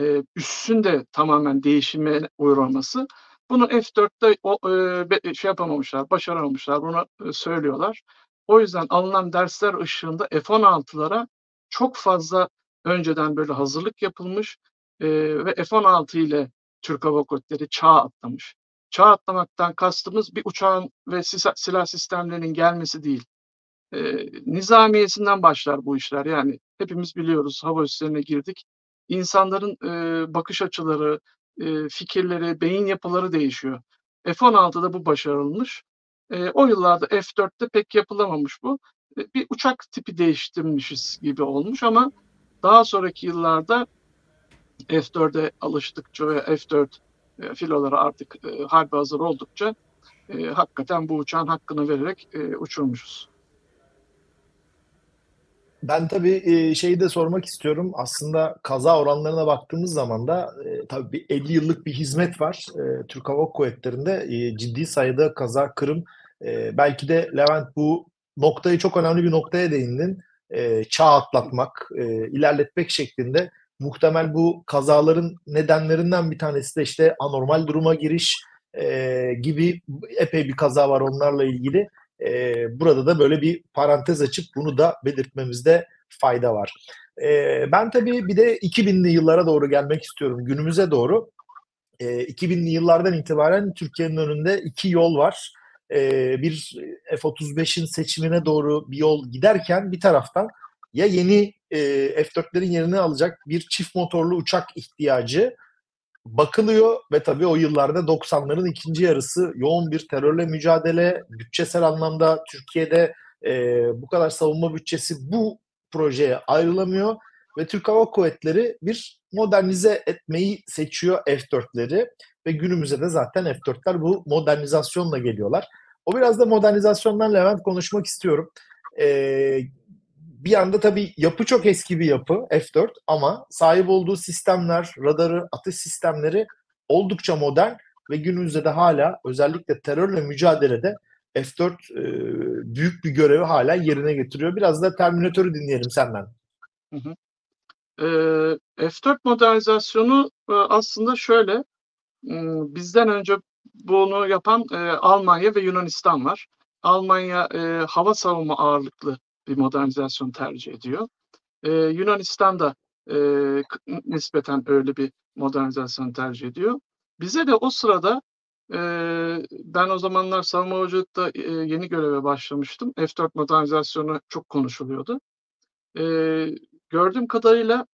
e, üssün de tamamen değişime uğraması. Bunu F4'te o, e, şey yapamamışlar, başaramamışlar. Bunu e, söylüyorlar. O yüzden alınan dersler ışığında F-16'lara çok fazla önceden böyle hazırlık yapılmış e, ve F-16 ile Türk Hava Kuvvetleri çağ atlamış. Çağ atlamaktan kastımız bir uçağın ve silah sistemlerinin gelmesi değil. E, nizamiyesinden başlar bu işler. Yani hepimiz biliyoruz hava üslerine girdik. İnsanların e, bakış açıları, e, fikirleri, beyin yapıları değişiyor. F-16'da bu başarılmış. E, o yıllarda F-4'te pek yapılamamış bu. E, bir uçak tipi değiştirmişiz gibi olmuş ama daha sonraki yıllarda F4'e alıştıkça ve F4 e, filoları artık e, harbi hazır oldukça e, hakikaten bu uçağın hakkını vererek e, uçurmuşuz. Ben tabii şeyi de sormak istiyorum. Aslında kaza oranlarına baktığımız zaman da tabii bir 50 yıllık bir hizmet var. Türk Hava Kuvvetleri'nde ciddi sayıda kaza, kırım. Belki de Levent bu noktayı çok önemli bir noktaya değindin. Çağ atlatmak, ilerletmek şeklinde. Muhtemel bu kazaların nedenlerinden bir tanesi de işte anormal duruma giriş gibi epey bir kaza var onlarla ilgili. E, burada da böyle bir parantez açıp bunu da belirtmemizde fayda var. E, ben tabii bir de 2000'li yıllara doğru gelmek istiyorum. Günümüze doğru. E, 2000'li yıllardan itibaren Türkiye'nin önünde iki yol var. E, bir F-35'in seçimine doğru bir yol giderken bir taraftan ya yeni e, F-4'lerin yerini alacak bir çift motorlu uçak ihtiyacı bakılıyor ve tabii o yıllarda 90'ların ikinci yarısı yoğun bir terörle mücadele, bütçesel anlamda Türkiye'de e, bu kadar savunma bütçesi bu projeye ayrılamıyor ve Türk Hava Kuvvetleri bir modernize etmeyi seçiyor F-4'leri ve günümüze de zaten F-4'ler bu modernizasyonla geliyorlar. O biraz da modernizasyondan Levent konuşmak istiyorum. Ee, bir anda tabii yapı çok eski bir yapı F4 ama sahip olduğu sistemler, radarı, atış sistemleri oldukça modern ve günümüzde de hala özellikle terörle mücadelede F4 e, büyük bir görevi hala yerine getiriyor. Biraz da Terminator'u dinleyelim senden. Hı hı. Ee, F4 modernizasyonu e, aslında şöyle, bizden önce bunu yapan e, Almanya ve Yunanistan var. Almanya e, hava savunma ağırlıklı bir modernizasyon tercih ediyor. Ee, Yunanistan da e, nispeten öyle bir modernizasyon tercih ediyor. Bize de o sırada e, ben o zamanlar savunma havacılıkta e, yeni göreve başlamıştım. F-4 modernizasyonu çok konuşuluyordu. E, gördüğüm kadarıyla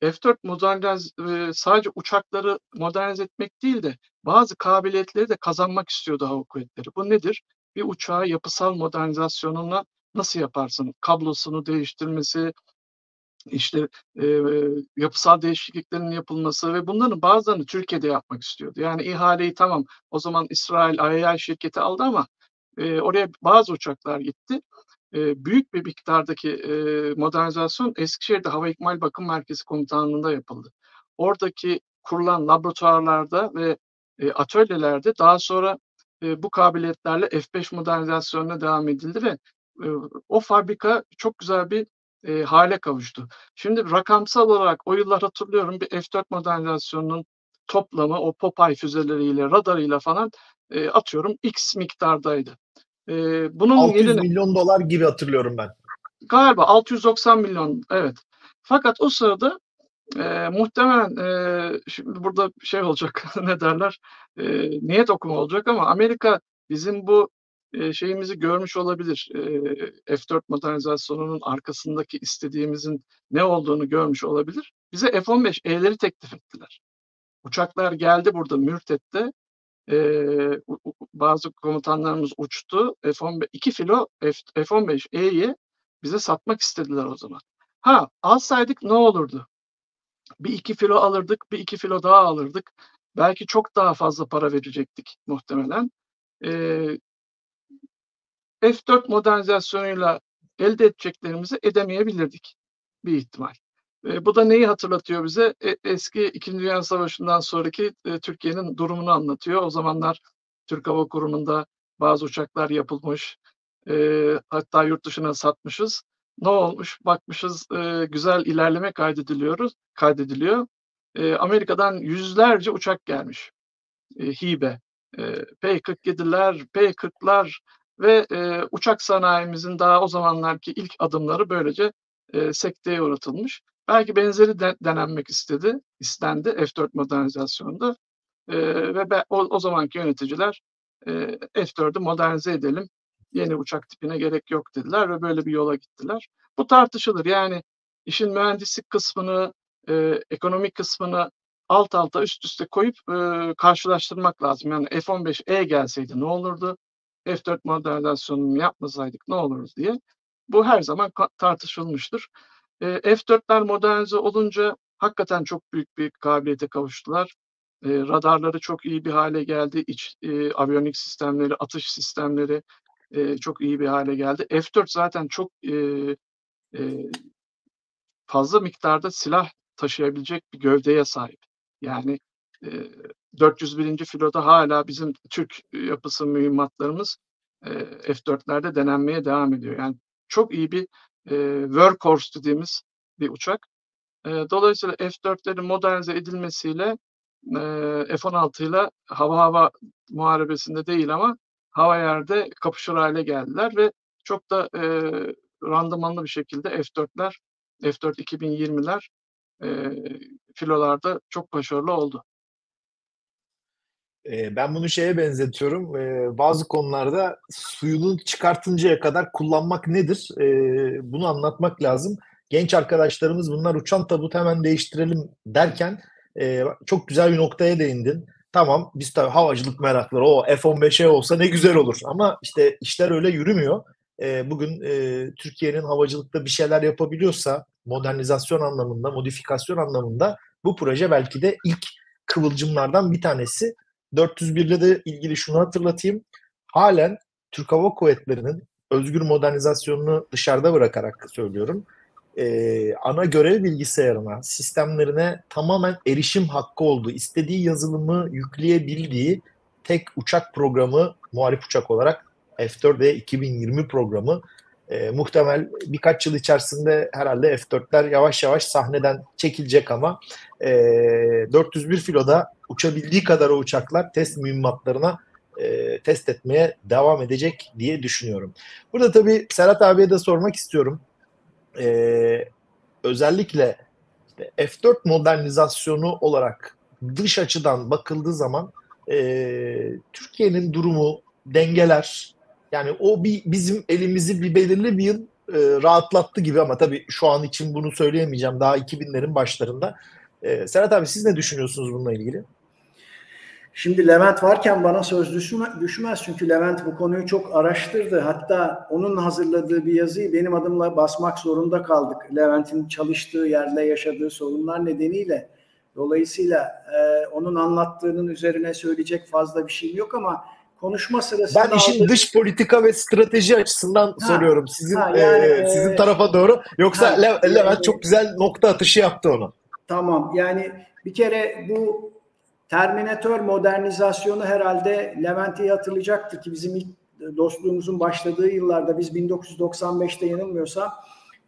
F-4 moderniz e, sadece uçakları modernize etmek değil de bazı kabiliyetleri de kazanmak istiyordu hava kuvvetleri. Bu nedir? Bir uçağı yapısal modernizasyonuna nasıl yaparsın? Kablosunu değiştirmesi, işte e, yapısal değişikliklerin yapılması ve bunların bazılarını Türkiye'de yapmak istiyordu. Yani ihaleyi tamam o zaman İsrail IAI şirketi aldı ama e, oraya bazı uçaklar gitti. E, büyük bir miktardaki e, modernizasyon Eskişehir'de Hava İkmal Bakım Merkezi Komutanlığı'nda yapıldı. Oradaki kurulan laboratuvarlarda ve e, atölyelerde daha sonra e, bu kabiliyetlerle F-5 modernizasyonuna devam edildi ve o fabrika çok güzel bir e, hale kavuştu. Şimdi rakamsal olarak o yıllar hatırlıyorum bir F-4 modernizasyonunun toplamı o Popeye füzeleriyle, radarıyla falan e, atıyorum X miktardaydı. E, bunun 600 yerine, milyon dolar gibi hatırlıyorum ben. Galiba 690 milyon evet. Fakat o sırada e, muhtemelen e, şimdi burada şey olacak *laughs* ne derler e, niyet okuma olacak ama Amerika bizim bu şeyimizi görmüş olabilir. F4 modernizasyonunun arkasındaki istediğimizin ne olduğunu görmüş olabilir. Bize F-15E'leri teklif ettiler. Uçaklar geldi burada Mürtet'te. bazı komutanlarımız uçtu. F-15, 2 filo F-15E'yi bize satmak istediler o zaman. Ha alsaydık ne olurdu? Bir iki filo alırdık, bir iki filo daha alırdık. Belki çok daha fazla para verecektik muhtemelen. Ee, F4 modernizasyonuyla elde edeceklerimizi edemeyebilirdik bir ihtimal. E, bu da neyi hatırlatıyor bize? E, eski İkinci Dünya Savaşı'ndan sonraki e, Türkiye'nin durumunu anlatıyor. O zamanlar Türk Hava Kurumu'nda bazı uçaklar yapılmış, e, hatta yurt dışına satmışız. Ne olmuş? Bakmışız e, güzel ilerleme kaydediliyoruz, kaydediliyor. e, Amerika'dan yüzlerce uçak gelmiş. E, hibe. E, P-47'ler, P-40'lar ve e, uçak sanayimizin daha o zamanlarki ilk adımları böylece e, sekteye uğratılmış. Belki benzeri de, denenmek istedi, istendi F-4 modernizasyonunda. E, ve be, o, o zamanki yöneticiler e, F-4'ü modernize edelim, yeni uçak tipine gerek yok dediler ve böyle bir yola gittiler. Bu tartışılır. Yani işin mühendislik kısmını, e, ekonomik kısmını alt alta üst üste koyup e, karşılaştırmak lazım. Yani F-15E gelseydi ne olurdu? F-4 modernizasyonunu yapmasaydık ne olurdu diye. Bu her zaman tartışılmıştır. E, F-4'ler modernize olunca hakikaten çok büyük bir kabiliyete kavuştular. Radarları çok iyi bir hale geldi. İç e, aviyonik sistemleri, atış sistemleri e, çok iyi bir hale geldi. F-4 zaten çok e, e, fazla miktarda silah taşıyabilecek bir gövdeye sahip. Yani e, 401. filoda hala bizim Türk yapısı mühimmatlarımız e, F-4'lerde denenmeye devam ediyor. Yani çok iyi bir workhorse dediğimiz bir uçak. Dolayısıyla F-4'lerin modernize edilmesiyle e, F-16 ile hava hava muharebesinde değil ama hava yerde kapışır hale geldiler ve çok da e, randımanlı bir şekilde F-4'ler, F-4 2020'ler e, filolarda çok başarılı oldu. Ben bunu şeye benzetiyorum. Bazı konularda suyunu çıkartıncaya kadar kullanmak nedir? Bunu anlatmak lazım. Genç arkadaşlarımız bunlar uçan tabut hemen değiştirelim derken çok güzel bir noktaya değindin. Tamam biz tabii havacılık merakları o F-15'e olsa ne güzel olur. Ama işte işler öyle yürümüyor. Bugün Türkiye'nin havacılıkta bir şeyler yapabiliyorsa modernizasyon anlamında, modifikasyon anlamında bu proje belki de ilk kıvılcımlardan bir tanesi. 401'le de ilgili şunu hatırlatayım. Halen Türk Hava Kuvvetleri'nin özgür modernizasyonunu dışarıda bırakarak söylüyorum. Ee, ana görev bilgisayarına, sistemlerine tamamen erişim hakkı olduğu, istediği yazılımı yükleyebildiği tek uçak programı muharip uçak olarak F-4E 2020 programı e, muhtemel birkaç yıl içerisinde herhalde F-4'ler yavaş yavaş sahneden çekilecek ama e, 401 filoda uçabildiği kadar o uçaklar test mühimmatlarına e, test etmeye devam edecek diye düşünüyorum. Burada tabii Serhat abiye de sormak istiyorum. E, özellikle işte F4 modernizasyonu olarak dış açıdan bakıldığı zaman e, Türkiye'nin durumu, dengeler, yani o bir bizim elimizi bir belirli bir yıl e, rahatlattı gibi ama tabii şu an için bunu söyleyemeyeceğim daha 2000'lerin başlarında. E, Serhat abi siz ne düşünüyorsunuz bununla ilgili? Şimdi Levent varken bana söz düşmez çünkü Levent bu konuyu çok araştırdı. Hatta onun hazırladığı bir yazıyı benim adımla basmak zorunda kaldık. Levent'in çalıştığı yerde yaşadığı sorunlar nedeniyle. Dolayısıyla e, onun anlattığının üzerine söyleyecek fazla bir şeyim yok ama konuşma sırasında ben işin aldık. dış politika ve strateji açısından ha, soruyorum. Sizin ha, yani, e, sizin tarafa doğru. Yoksa ha, Le- Levent çok güzel nokta atışı yaptı onu. Tamam. Yani bir kere bu Terminator modernizasyonu herhalde Levent'i hatırlayacaktır ki bizim ilk dostluğumuzun başladığı yıllarda biz 1995'te yanılmıyorsam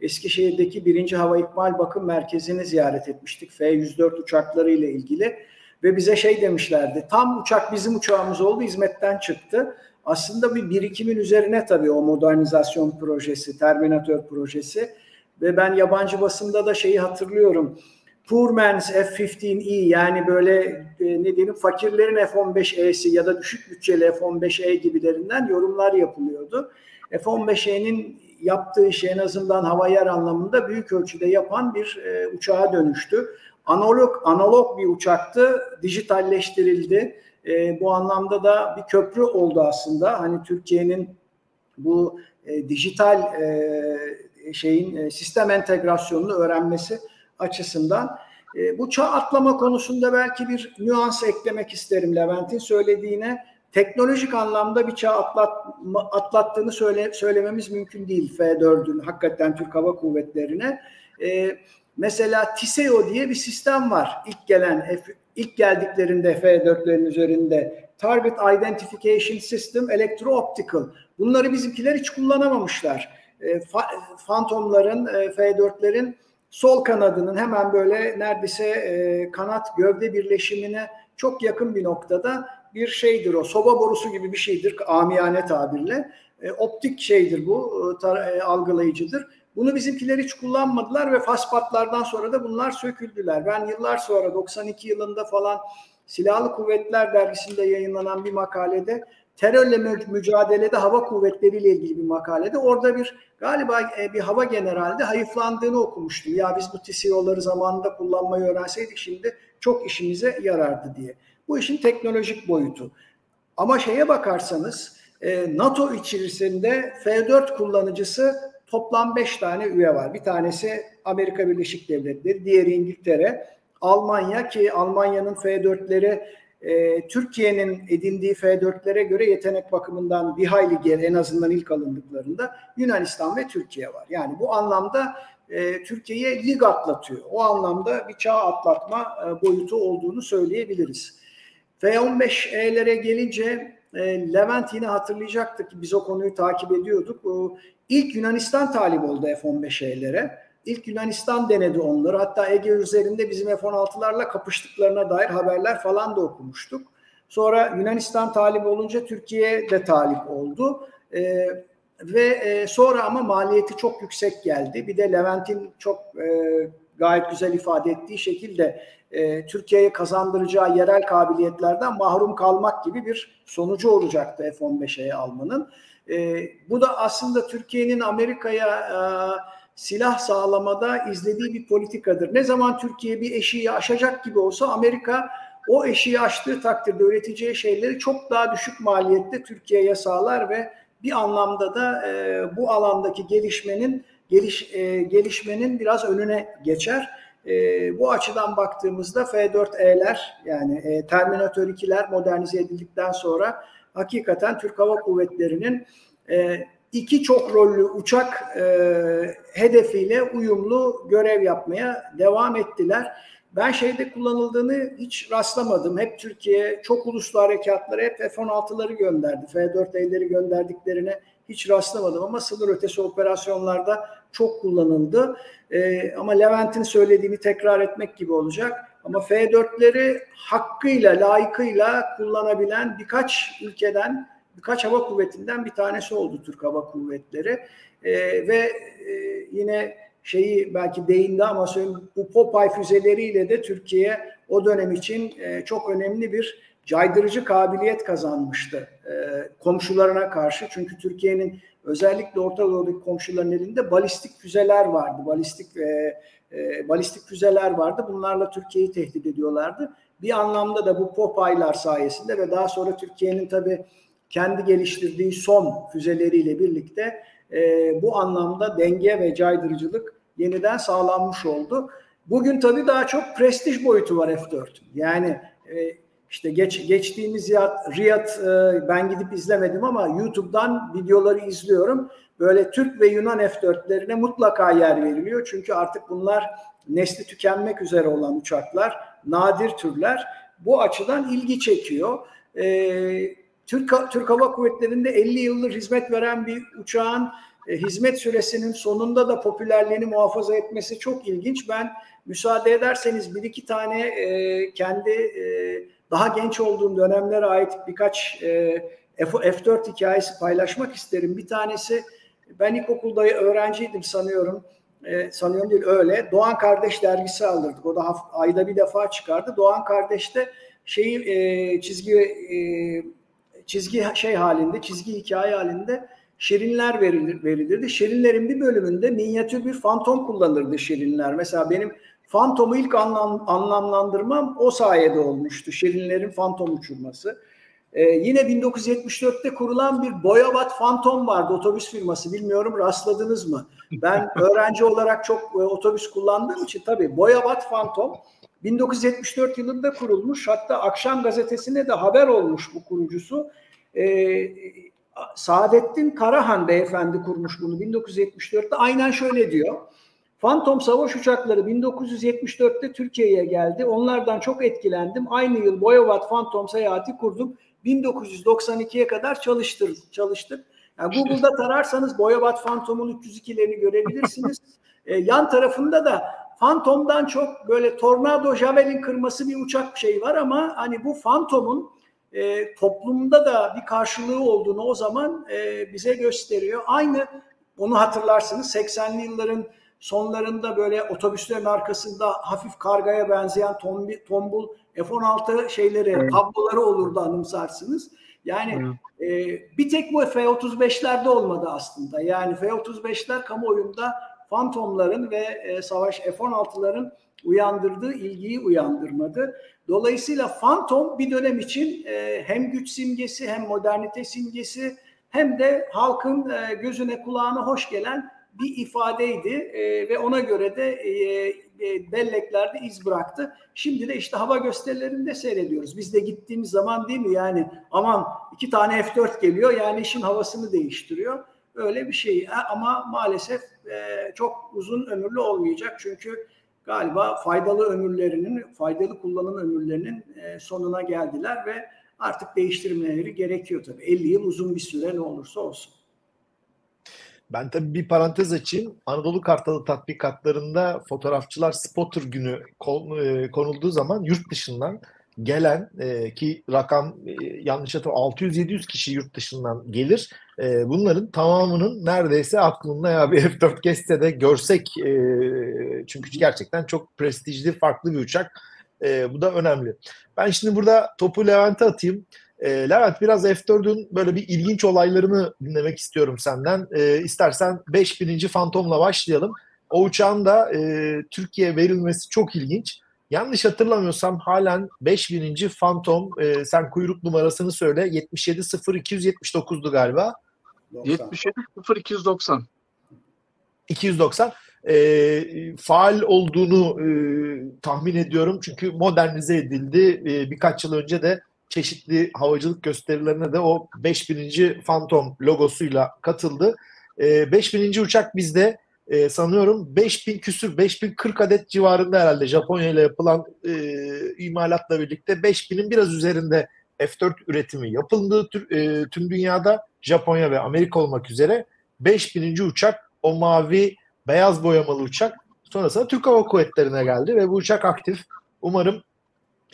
Eskişehir'deki birinci Hava İkmal Bakım Merkezi'ni ziyaret etmiştik. F-104 uçakları ile ilgili ve bize şey demişlerdi. Tam uçak bizim uçağımız oldu, hizmetten çıktı. Aslında bir birikimin üzerine tabii o modernizasyon projesi, Terminator projesi ve ben yabancı basında da şeyi hatırlıyorum. Poor man's F-15E yani böyle e, ne diyelim fakirlerin F-15E'si ya da düşük bütçeli F-15E gibilerinden yorumlar yapılıyordu. F-15E'nin yaptığı işi en azından hava yer anlamında büyük ölçüde yapan bir e, uçağa dönüştü analog analog bir uçaktı, dijitalleştirildi. E, bu anlamda da bir köprü oldu aslında. Hani Türkiye'nin bu e, dijital e, şeyin e, sistem entegrasyonunu öğrenmesi açısından e, bu çağ atlama konusunda belki bir nüans eklemek isterim Levent'in söylediğine. Teknolojik anlamda bir çağ atlat, atlattığını söyle, söylememiz mümkün değil F4'ün hakikaten Türk Hava Kuvvetleri'ne. E, Mesela TISEO diye bir sistem var. İlk gelen ilk geldiklerinde F4'lerin üzerinde Target Identification System Electro-Optical. Bunları bizimkiler hiç kullanamamışlar. E, Phantom'ların, e, F4'lerin sol kanadının hemen böyle neredeyse e, kanat gövde birleşimine çok yakın bir noktada bir şeydir o. Soba borusu gibi bir şeydir amiyane tabirle. E, optik şeydir bu, e, tar- e, algılayıcıdır. Bunu bizimkiler hiç kullanmadılar ve Faspatlardan sonra da bunlar söküldüler. Ben yıllar sonra 92 yılında falan Silahlı Kuvvetler dergisinde yayınlanan bir makalede terörle mücadelede hava kuvvetleriyle ilgili bir makalede orada bir galiba e, bir hava generalde hayıflandığını okumuştum. Ya biz bu TCO'ları zamanında kullanmayı öğrenseydik şimdi çok işimize yarardı diye. Bu işin teknolojik boyutu. Ama şeye bakarsanız e, NATO içerisinde F-4 kullanıcısı toplam 5 tane üye var. Bir tanesi Amerika Birleşik Devletleri, diğeri İngiltere, Almanya ki Almanya'nın F-4'leri e, Türkiye'nin edindiği F-4'lere göre yetenek bakımından bir hayli geri en azından ilk alındıklarında Yunanistan ve Türkiye var. Yani bu anlamda e, Türkiye'ye lig atlatıyor. O anlamda bir çağ atlatma e, boyutu olduğunu söyleyebiliriz. F-15'lere gelince e, Levent yine hatırlayacaktı ki biz o konuyu takip ediyorduk. O, ilk Yunanistan talip oldu F-15'lere. İlk Yunanistan denedi onları. Hatta Ege üzerinde bizim F-16'larla kapıştıklarına dair haberler falan da okumuştuk. Sonra Yunanistan talip olunca Türkiye de talip oldu. E, ve e, sonra ama maliyeti çok yüksek geldi. Bir de Levent'in çok e, gayet güzel ifade ettiği şekilde e, Türkiye'ye kazandıracağı yerel kabiliyetlerden mahrum kalmak gibi bir sonucu olacaktı F-15'e almanın. E, bu da aslında Türkiye'nin Amerika'ya e, silah sağlamada izlediği bir politikadır. Ne zaman Türkiye bir eşiği aşacak gibi olsa Amerika o eşiği aştığı takdirde üreteceği şeyleri çok daha düşük maliyette Türkiye'ye sağlar ve bir anlamda da e, bu alandaki gelişmenin geliş, e, gelişmenin biraz önüne geçer. E, bu açıdan baktığımızda F-4E'ler yani e, Terminator 2'ler modernize edildikten sonra hakikaten Türk Hava Kuvvetleri'nin e, iki çok rollü uçak e, hedefiyle uyumlu görev yapmaya devam ettiler. Ben şeyde kullanıldığını hiç rastlamadım. Hep Türkiye çok uluslu harekatları hep F-16'ları gönderdi. F-4E'leri gönderdiklerine hiç rastlamadım ama sınır ötesi operasyonlarda çok kullanıldı. Ee, ama Levent'in söylediğini tekrar etmek gibi olacak. Ama F-4'leri hakkıyla, layıkıyla kullanabilen birkaç ülkeden birkaç hava kuvvetinden bir tanesi oldu Türk Hava Kuvvetleri. E, ve e, yine şeyi belki değindi ama söyleyeyim bu Popeye füzeleriyle de Türkiye o dönem için e, çok önemli bir caydırıcı kabiliyet kazanmıştı e, komşularına karşı. Çünkü Türkiye'nin özellikle Orta Doğu'daki komşuların elinde balistik füzeler vardı. Balistik ve e, balistik füzeler vardı. Bunlarla Türkiye'yi tehdit ediyorlardı. Bir anlamda da bu Popey'lar sayesinde ve daha sonra Türkiye'nin tabii kendi geliştirdiği son füzeleriyle birlikte e, bu anlamda denge ve caydırıcılık yeniden sağlanmış oldu. Bugün tabii daha çok prestij boyutu var F4. Yani e, işte geç, geçtiğimiz Riyad, Riyad e, ben gidip izlemedim ama YouTube'dan videoları izliyorum. Böyle Türk ve Yunan F4'lerine mutlaka yer veriliyor. Çünkü artık bunlar nesli tükenmek üzere olan uçaklar, nadir türler. Bu açıdan ilgi çekiyor. Ee, Türk, Türk Hava Kuvvetleri'nde 50 yıldır hizmet veren bir uçağın e, hizmet süresinin sonunda da popülerliğini muhafaza etmesi çok ilginç. Ben müsaade ederseniz bir iki tane e, kendi e, daha genç olduğum dönemlere ait birkaç e, F, F4 hikayesi paylaşmak isterim. Bir tanesi ben ilkokulda öğrenciydim sanıyorum. E, sanıyorum değil öyle. Doğan Kardeş dergisi alırdık. O da ayda bir defa çıkardı. Doğan Kardeş'te şeyi e, çizgi e, çizgi şey halinde, çizgi hikaye halinde şirinler verilir, verilirdi. Şirinlerin bir bölümünde minyatür bir fantom kullanırdı şirinler. Mesela benim fantomu ilk anlam, anlamlandırmam o sayede olmuştu. Şirinlerin fantom uçurması. Ee, yine 1974'te kurulan bir Boyabat Fantom vardı otobüs firması. Bilmiyorum rastladınız mı? Ben *laughs* öğrenci olarak çok e, otobüs kullandığım için tabii Boyabat Fantom 1974 yılında kurulmuş. Hatta Akşam Gazetesi'ne de haber olmuş bu kurucusu. Ee, Saadettin Karahan beyefendi kurmuş bunu 1974'te. Aynen şöyle diyor. Phantom savaş uçakları 1974'te Türkiye'ye geldi. Onlardan çok etkilendim. Aynı yıl Boyabat Phantom seyahati kurdum. 1992'ye kadar çalıştır, çalıştık. Yani Google'da tararsanız Boyabat Phantom'un 302'lerini görebilirsiniz. *laughs* e, yan tarafında da Phantom'dan çok böyle Tornado Javelin kırması bir uçak şey var ama hani bu Phantom'un e, toplumda da bir karşılığı olduğunu o zaman e, bize gösteriyor. Aynı onu hatırlarsınız 80'li yılların sonlarında böyle otobüslerin arkasında hafif kargaya benzeyen tombul F-16 şeyleri, evet. tabloları olurdu anımsarsınız. Yani e, bir tek bu F-35'lerde olmadı aslında. Yani F-35'ler kamuoyunda Phantom'ların ve e, savaş F-16'ların uyandırdığı ilgiyi uyandırmadı. Dolayısıyla Phantom bir dönem için e, hem güç simgesi hem modernite simgesi hem de halkın e, gözüne kulağına hoş gelen bir ifadeydi e, ve ona göre de e, belleklerde iz bıraktı. Şimdi de işte hava gösterilerinde seyrediyoruz. Biz de gittiğimiz zaman değil mi yani aman iki tane F4 geliyor yani işin havasını değiştiriyor. Öyle bir şey ama maalesef e, çok uzun ömürlü olmayacak çünkü galiba faydalı ömürlerinin, faydalı kullanım ömürlerinin e, sonuna geldiler ve artık değiştirmeleri gerekiyor tabii. 50 yıl uzun bir süre ne olursa olsun. Ben tabii bir parantez açayım. Anadolu Kartalı tatbikatlarında fotoğrafçılar spotter günü e, konulduğu zaman yurt dışından gelen e, ki rakam e, yanlış hatırlamıyorum 600-700 kişi yurt dışından gelir. E, bunların tamamının neredeyse aklında ya bir F4 geçse de görsek e, çünkü gerçekten çok prestijli farklı bir uçak. E, bu da önemli. Ben şimdi burada topu Levent'e atayım. E, Levent biraz F4'ün böyle bir ilginç olaylarını dinlemek istiyorum senden. E, istersen 5000. Fantom'la başlayalım. O uçağın da e, Türkiye'ye verilmesi çok ilginç. Yanlış hatırlamıyorsam halen 5000. Phantom e, sen kuyruk numarasını söyle 770279'du galiba. 770290. 290 e, faal olduğunu e, tahmin ediyorum çünkü modernize edildi. E, birkaç yıl önce de çeşitli havacılık gösterilerine de o 5000. Phantom logosuyla katıldı. E, 5000. uçak bizde e, sanıyorum 5000 küsür 5040 adet civarında herhalde Japonya ile yapılan e, imalatla birlikte 5000'in biraz üzerinde F4 üretimi yapıldı e, tüm dünyada Japonya ve Amerika olmak üzere 5000. uçak o mavi beyaz boyamalı uçak sonrasında Türk Hava Kuvvetleri'ne geldi ve bu uçak aktif. Umarım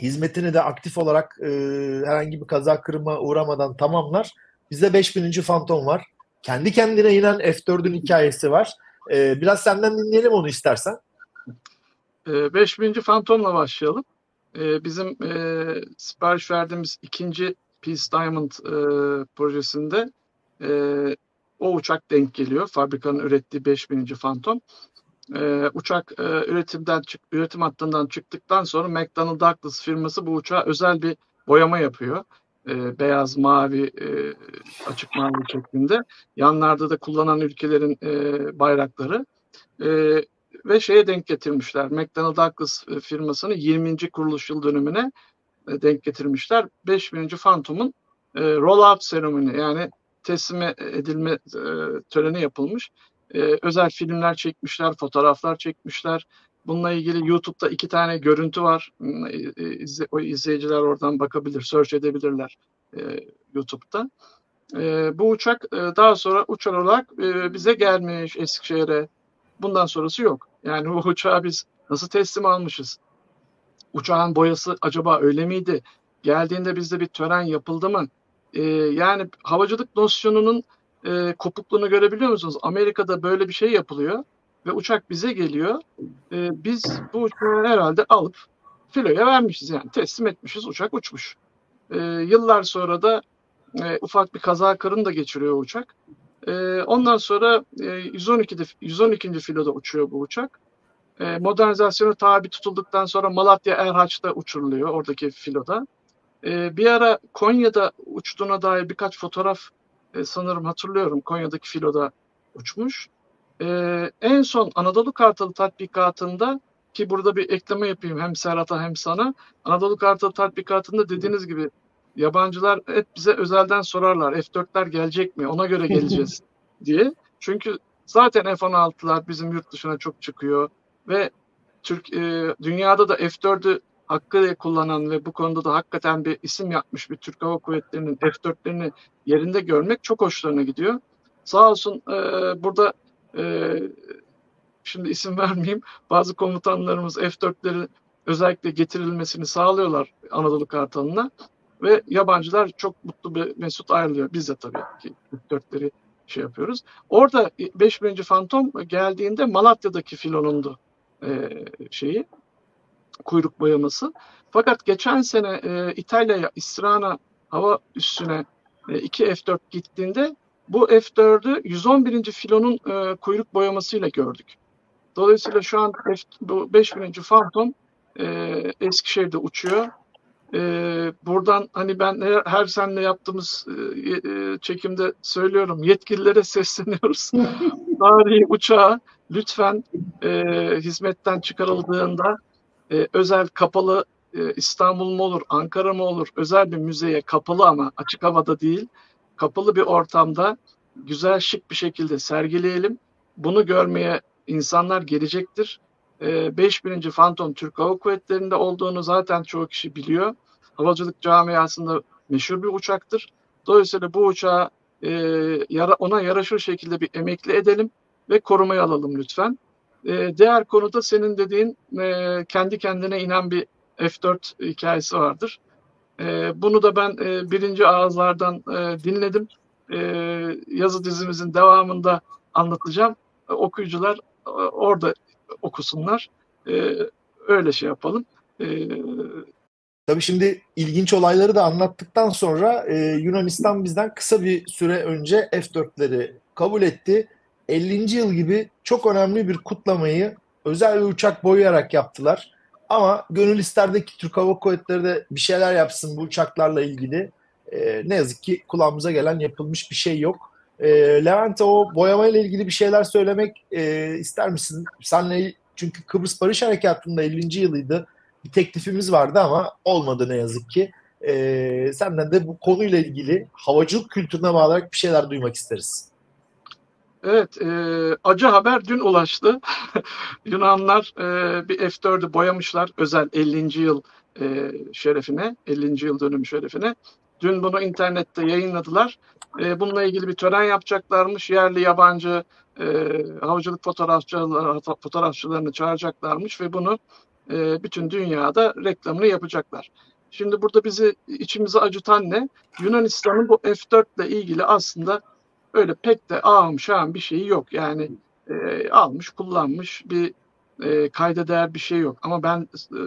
hizmetini de aktif olarak e, herhangi bir kaza kırıma uğramadan tamamlar. Bizde 5000. Phantom var. Kendi kendine inen F4'ün hikayesi var. E, biraz senden dinleyelim onu istersen. E, 5000. Phantom'la başlayalım. E, bizim e, sipariş verdiğimiz ikinci Peace Diamond e, projesinde e, o uçak denk geliyor. Fabrikanın ürettiği 5000. Phantom. E, uçak e, üretimden çık, üretim hattından çıktıktan sonra McDonnell Douglas firması bu uçağa özel bir boyama yapıyor. E, beyaz, mavi, e, açık mavi şeklinde. Yanlarda da kullanan ülkelerin e, bayrakları. E, ve şeye denk getirmişler. McDonnell Douglas firmasının 20. kuruluş yıl dönümüne denk getirmişler. 5000. Phantom'un e, roll-out seremoni yani teslim edilme töreni yapılmış. E, özel filmler çekmişler, fotoğraflar çekmişler. Bununla ilgili YouTube'da iki tane görüntü var. Hmm, e, o izleyiciler oradan bakabilir, search edebilirler e, YouTube'da. E, bu uçak e, daha sonra uçak olarak e, bize gelmiş Eskişehir'e. Bundan sonrası yok. Yani *laughs* bu uçağı biz nasıl teslim almışız? Uçağın boyası acaba öyle miydi? Geldiğinde bizde bir tören yapıldı mı? E, yani havacılık nosyonunun e, kopukluğunu görebiliyor musunuz? Amerika'da böyle bir şey yapılıyor ve uçak bize geliyor. E, biz bu uçağı herhalde alıp filoya vermişiz yani teslim etmişiz uçak uçmuş. E, yıllar sonra da e, ufak bir kaza karın da geçiriyor uçak. E, ondan sonra e, 112'de 112. filoda uçuyor bu uçak. E, modernizasyonu tabi tutulduktan sonra Malatya Erhaç'ta uçuruluyor oradaki filoda. E, bir ara Konya'da uçtuğuna dair birkaç fotoğraf e, sanırım hatırlıyorum Konya'daki filoda uçmuş. E, en son Anadolu Kartalı tatbikatında ki burada bir ekleme yapayım hem Serhat'a hem sana. Anadolu Kartalı tatbikatında dediğiniz gibi yabancılar hep bize özelden sorarlar F4'ler gelecek mi ona göre geleceğiz *laughs* diye. Çünkü zaten F-16'lar bizim yurt dışına çok çıkıyor ve Türk e, dünyada da F4'ü hakkıyla kullanan ve bu konuda da hakikaten bir isim yapmış bir Türk Hava Kuvvetleri'nin F-4'lerini yerinde görmek çok hoşlarına gidiyor. Sağ olsun e, burada e, şimdi isim *laughs* vermeyeyim bazı komutanlarımız F-4'leri özellikle getirilmesini sağlıyorlar Anadolu Kartalı'na ve yabancılar çok mutlu bir mesut ayrılıyor. Biz de tabii ki F-4'leri şey yapıyoruz. Orada 5000. Fantom geldiğinde Malatya'daki filonundu e, şeyi kuyruk boyaması. Fakat geçen sene e, İtalya'ya İstrana hava üssüne e, iki F4 gittiğinde bu F4'ü 111. filonun e, kuyruk boyamasıyla gördük. Dolayısıyla şu an F, bu 5000. Phantom e, Eskişehir'de uçuyor. E, buradan hani ben her, her seninle yaptığımız e, e, çekimde söylüyorum yetkililere *laughs* sesleniyoruz. *laughs* Tarihi uçağı lütfen e, hizmetten çıkarıldığında e, özel kapalı e, İstanbul mu olur, Ankara mı olur, özel bir müzeye kapalı ama açık havada değil, kapalı bir ortamda güzel şık bir şekilde sergileyelim. Bunu görmeye insanlar gelecektir. E, 5000. Phantom Türk Hava Kuvvetleri'nde olduğunu zaten çoğu kişi biliyor. Havacılık camiasında meşhur bir uçaktır. Dolayısıyla bu uçağı e, ona yaraşır şekilde bir emekli edelim ve korumaya alalım lütfen. E, diğer konuda senin dediğin e, kendi kendine inen bir F4 hikayesi vardır. E, bunu da ben e, birinci ağızlardan e, dinledim. E, yazı dizimizin devamında anlatacağım. E, okuyucular e, orada okusunlar. E, öyle şey yapalım. E, Tabii şimdi ilginç olayları da anlattıktan sonra e, Yunanistan bizden kısa bir süre önce F4'leri kabul etti. 50. yıl gibi çok önemli bir kutlamayı özel bir uçak boyayarak yaptılar. Ama gönül isterdi ki Türk Hava Kuvvetleri de bir şeyler yapsın bu uçaklarla ilgili. E, ne yazık ki kulağımıza gelen yapılmış bir şey yok. E, Levent o boyamayla ilgili bir şeyler söylemek e, ister misin? Senle çünkü Kıbrıs Barış Harekatı'nda 50. yılıydı. Bir teklifimiz vardı ama olmadı ne yazık ki. E, senden de bu konuyla ilgili havacılık kültürüne bağlayarak bir şeyler duymak isteriz. Evet, e, acı haber dün ulaştı. *laughs* Yunanlar e, bir F4'ü boyamışlar özel 50. yıl e, şerefine, 50. yıl dönümü şerefine. Dün bunu internette yayınladılar. E, bununla ilgili bir tören yapacaklarmış. Yerli, yabancı e, havacılık fotoğrafçıları, fotoğrafçılarını çağıracaklarmış ve bunu e, bütün dünyada reklamını yapacaklar. Şimdi burada bizi içimizi acıtan ne? Yunanistan'ın bu F4 ile ilgili aslında öyle pek de ağım şahım bir şeyi yok. Yani e, almış kullanmış bir e, kayda değer bir şey yok. Ama ben e,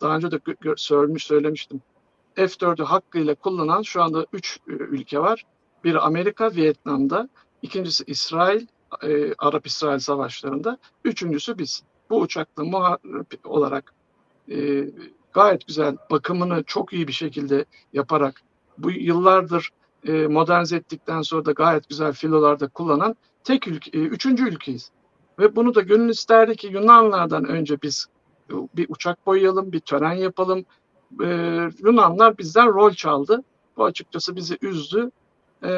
daha önce de söylemiş söylemiştim. F4'ü hakkıyla kullanan şu anda 3 e, ülke var. Biri Amerika, Vietnam'da. ikincisi İsrail, e, Arap-İsrail savaşlarında. Üçüncüsü biz. Bu uçakla muharip olarak e, gayet güzel bakımını çok iyi bir şekilde yaparak bu yıllardır e, modernize ettikten sonra da gayet güzel filolarda kullanan tek ülke, e, üçüncü ülkeyiz. Ve bunu da gönül isterdi ki Yunanlardan önce biz e, bir uçak boyayalım, bir tören yapalım. E, Yunanlar bizden rol çaldı. Bu açıkçası bizi üzdü. E,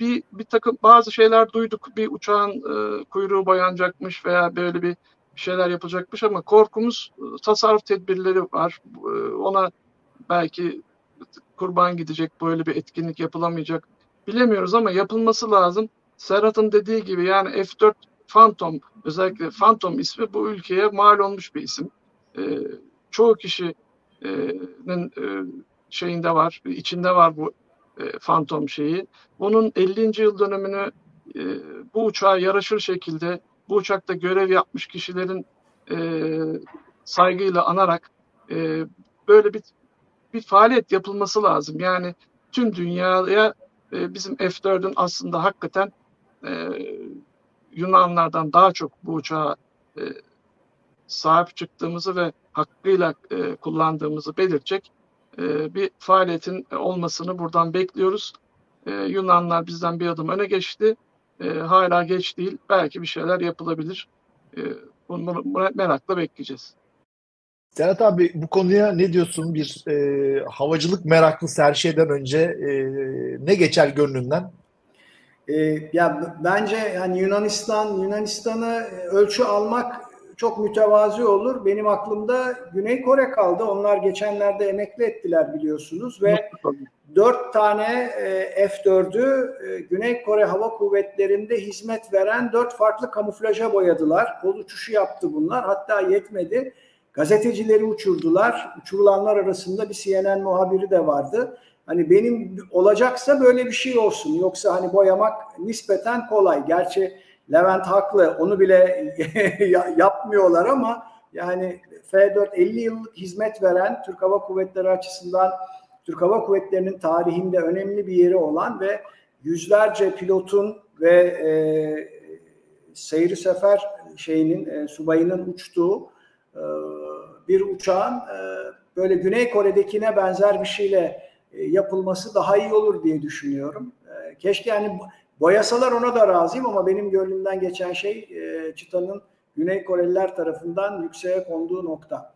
bir, bir takım bazı şeyler duyduk. Bir uçağın e, kuyruğu boyanacakmış veya böyle bir şeyler yapılacakmış ama korkumuz e, tasarruf tedbirleri var. E, ona belki kurban gidecek, böyle bir etkinlik yapılamayacak bilemiyoruz ama yapılması lazım. Serhat'ın dediği gibi yani F4 Phantom özellikle Phantom ismi bu ülkeye mal olmuş bir isim. E, çoğu kişinin e, şeyinde var, içinde var bu e, Phantom şeyi. Bunun 50. yıl dönümünü e, bu uçağa yaraşır şekilde bu uçakta görev yapmış kişilerin e, saygıyla anarak e, böyle bir bir faaliyet yapılması lazım. Yani tüm dünyaya e, bizim F4'ün aslında hakikaten e, Yunanlardan daha çok bu uçağa e, sahip çıktığımızı ve hakkıyla e, kullandığımızı belirtecek e, bir faaliyetin olmasını buradan bekliyoruz. E, Yunanlar bizden bir adım öne geçti. E, hala geç değil. Belki bir şeyler yapılabilir. E, bunu merakla bekleyeceğiz. Serhat abi bu konuya ne diyorsun? Bir e, havacılık meraklısı her şeyden önce e, ne geçer gönlünden? E, ya bence yani Yunanistan Yunanistan'ı ölçü almak çok mütevazi olur. Benim aklımda Güney Kore kaldı. Onlar geçenlerde emekli ettiler biliyorsunuz ve dört tane e, F-4'ü e, Güney Kore Hava Kuvvetleri'nde hizmet veren dört farklı kamuflaja boyadılar. Kol uçuşu yaptı bunlar. Hatta yetmedi. Gazetecileri uçurdular. Uçurulanlar arasında bir CNN muhabiri de vardı. Hani benim olacaksa böyle bir şey olsun. Yoksa hani boyamak nispeten kolay. Gerçi Levent haklı. Onu bile *laughs* yapmıyorlar ama yani F-4 50 yıllık hizmet veren Türk Hava Kuvvetleri açısından Türk Hava Kuvvetleri'nin tarihinde önemli bir yeri olan ve yüzlerce pilotun ve e, seyri sefer şeyinin e, subayının uçtuğu e, bir uçağın e, böyle Güney Kore'dekine benzer bir şeyle e, yapılması daha iyi olur diye düşünüyorum. E, keşke yani boyasalar ona da razıyım ama benim gönlümden geçen şey e, çıtanın Güney Koreliler tarafından yükseğe konduğu nokta.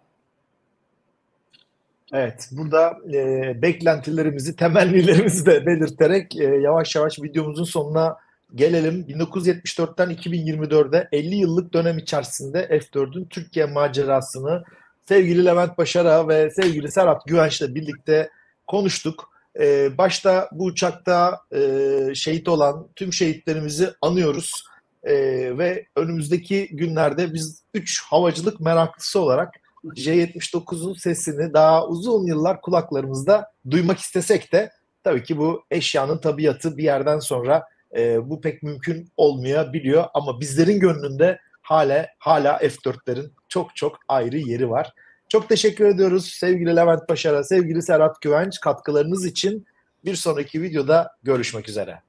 Evet, burada e, beklentilerimizi, temennilerimizi de belirterek e, yavaş yavaş videomuzun sonuna gelelim. 1974'ten 2024'de 50 yıllık dönem içerisinde F4'ün Türkiye macerasını sevgili Levent Başara ve sevgili Serhat Güvenç'le birlikte konuştuk. E, başta bu uçakta e, şehit olan tüm şehitlerimizi anıyoruz. E, ve önümüzdeki günlerde biz 3 havacılık meraklısı olarak J-79'un sesini daha uzun yıllar kulaklarımızda duymak istesek de tabii ki bu eşyanın tabiatı bir yerden sonra e, bu pek mümkün olmayabiliyor ama bizlerin gönlünde hala hala F4'lerin çok çok ayrı yeri var. Çok teşekkür ediyoruz sevgili Levent Başar'a, sevgili Serhat Güvenç katkılarınız için bir sonraki videoda görüşmek üzere.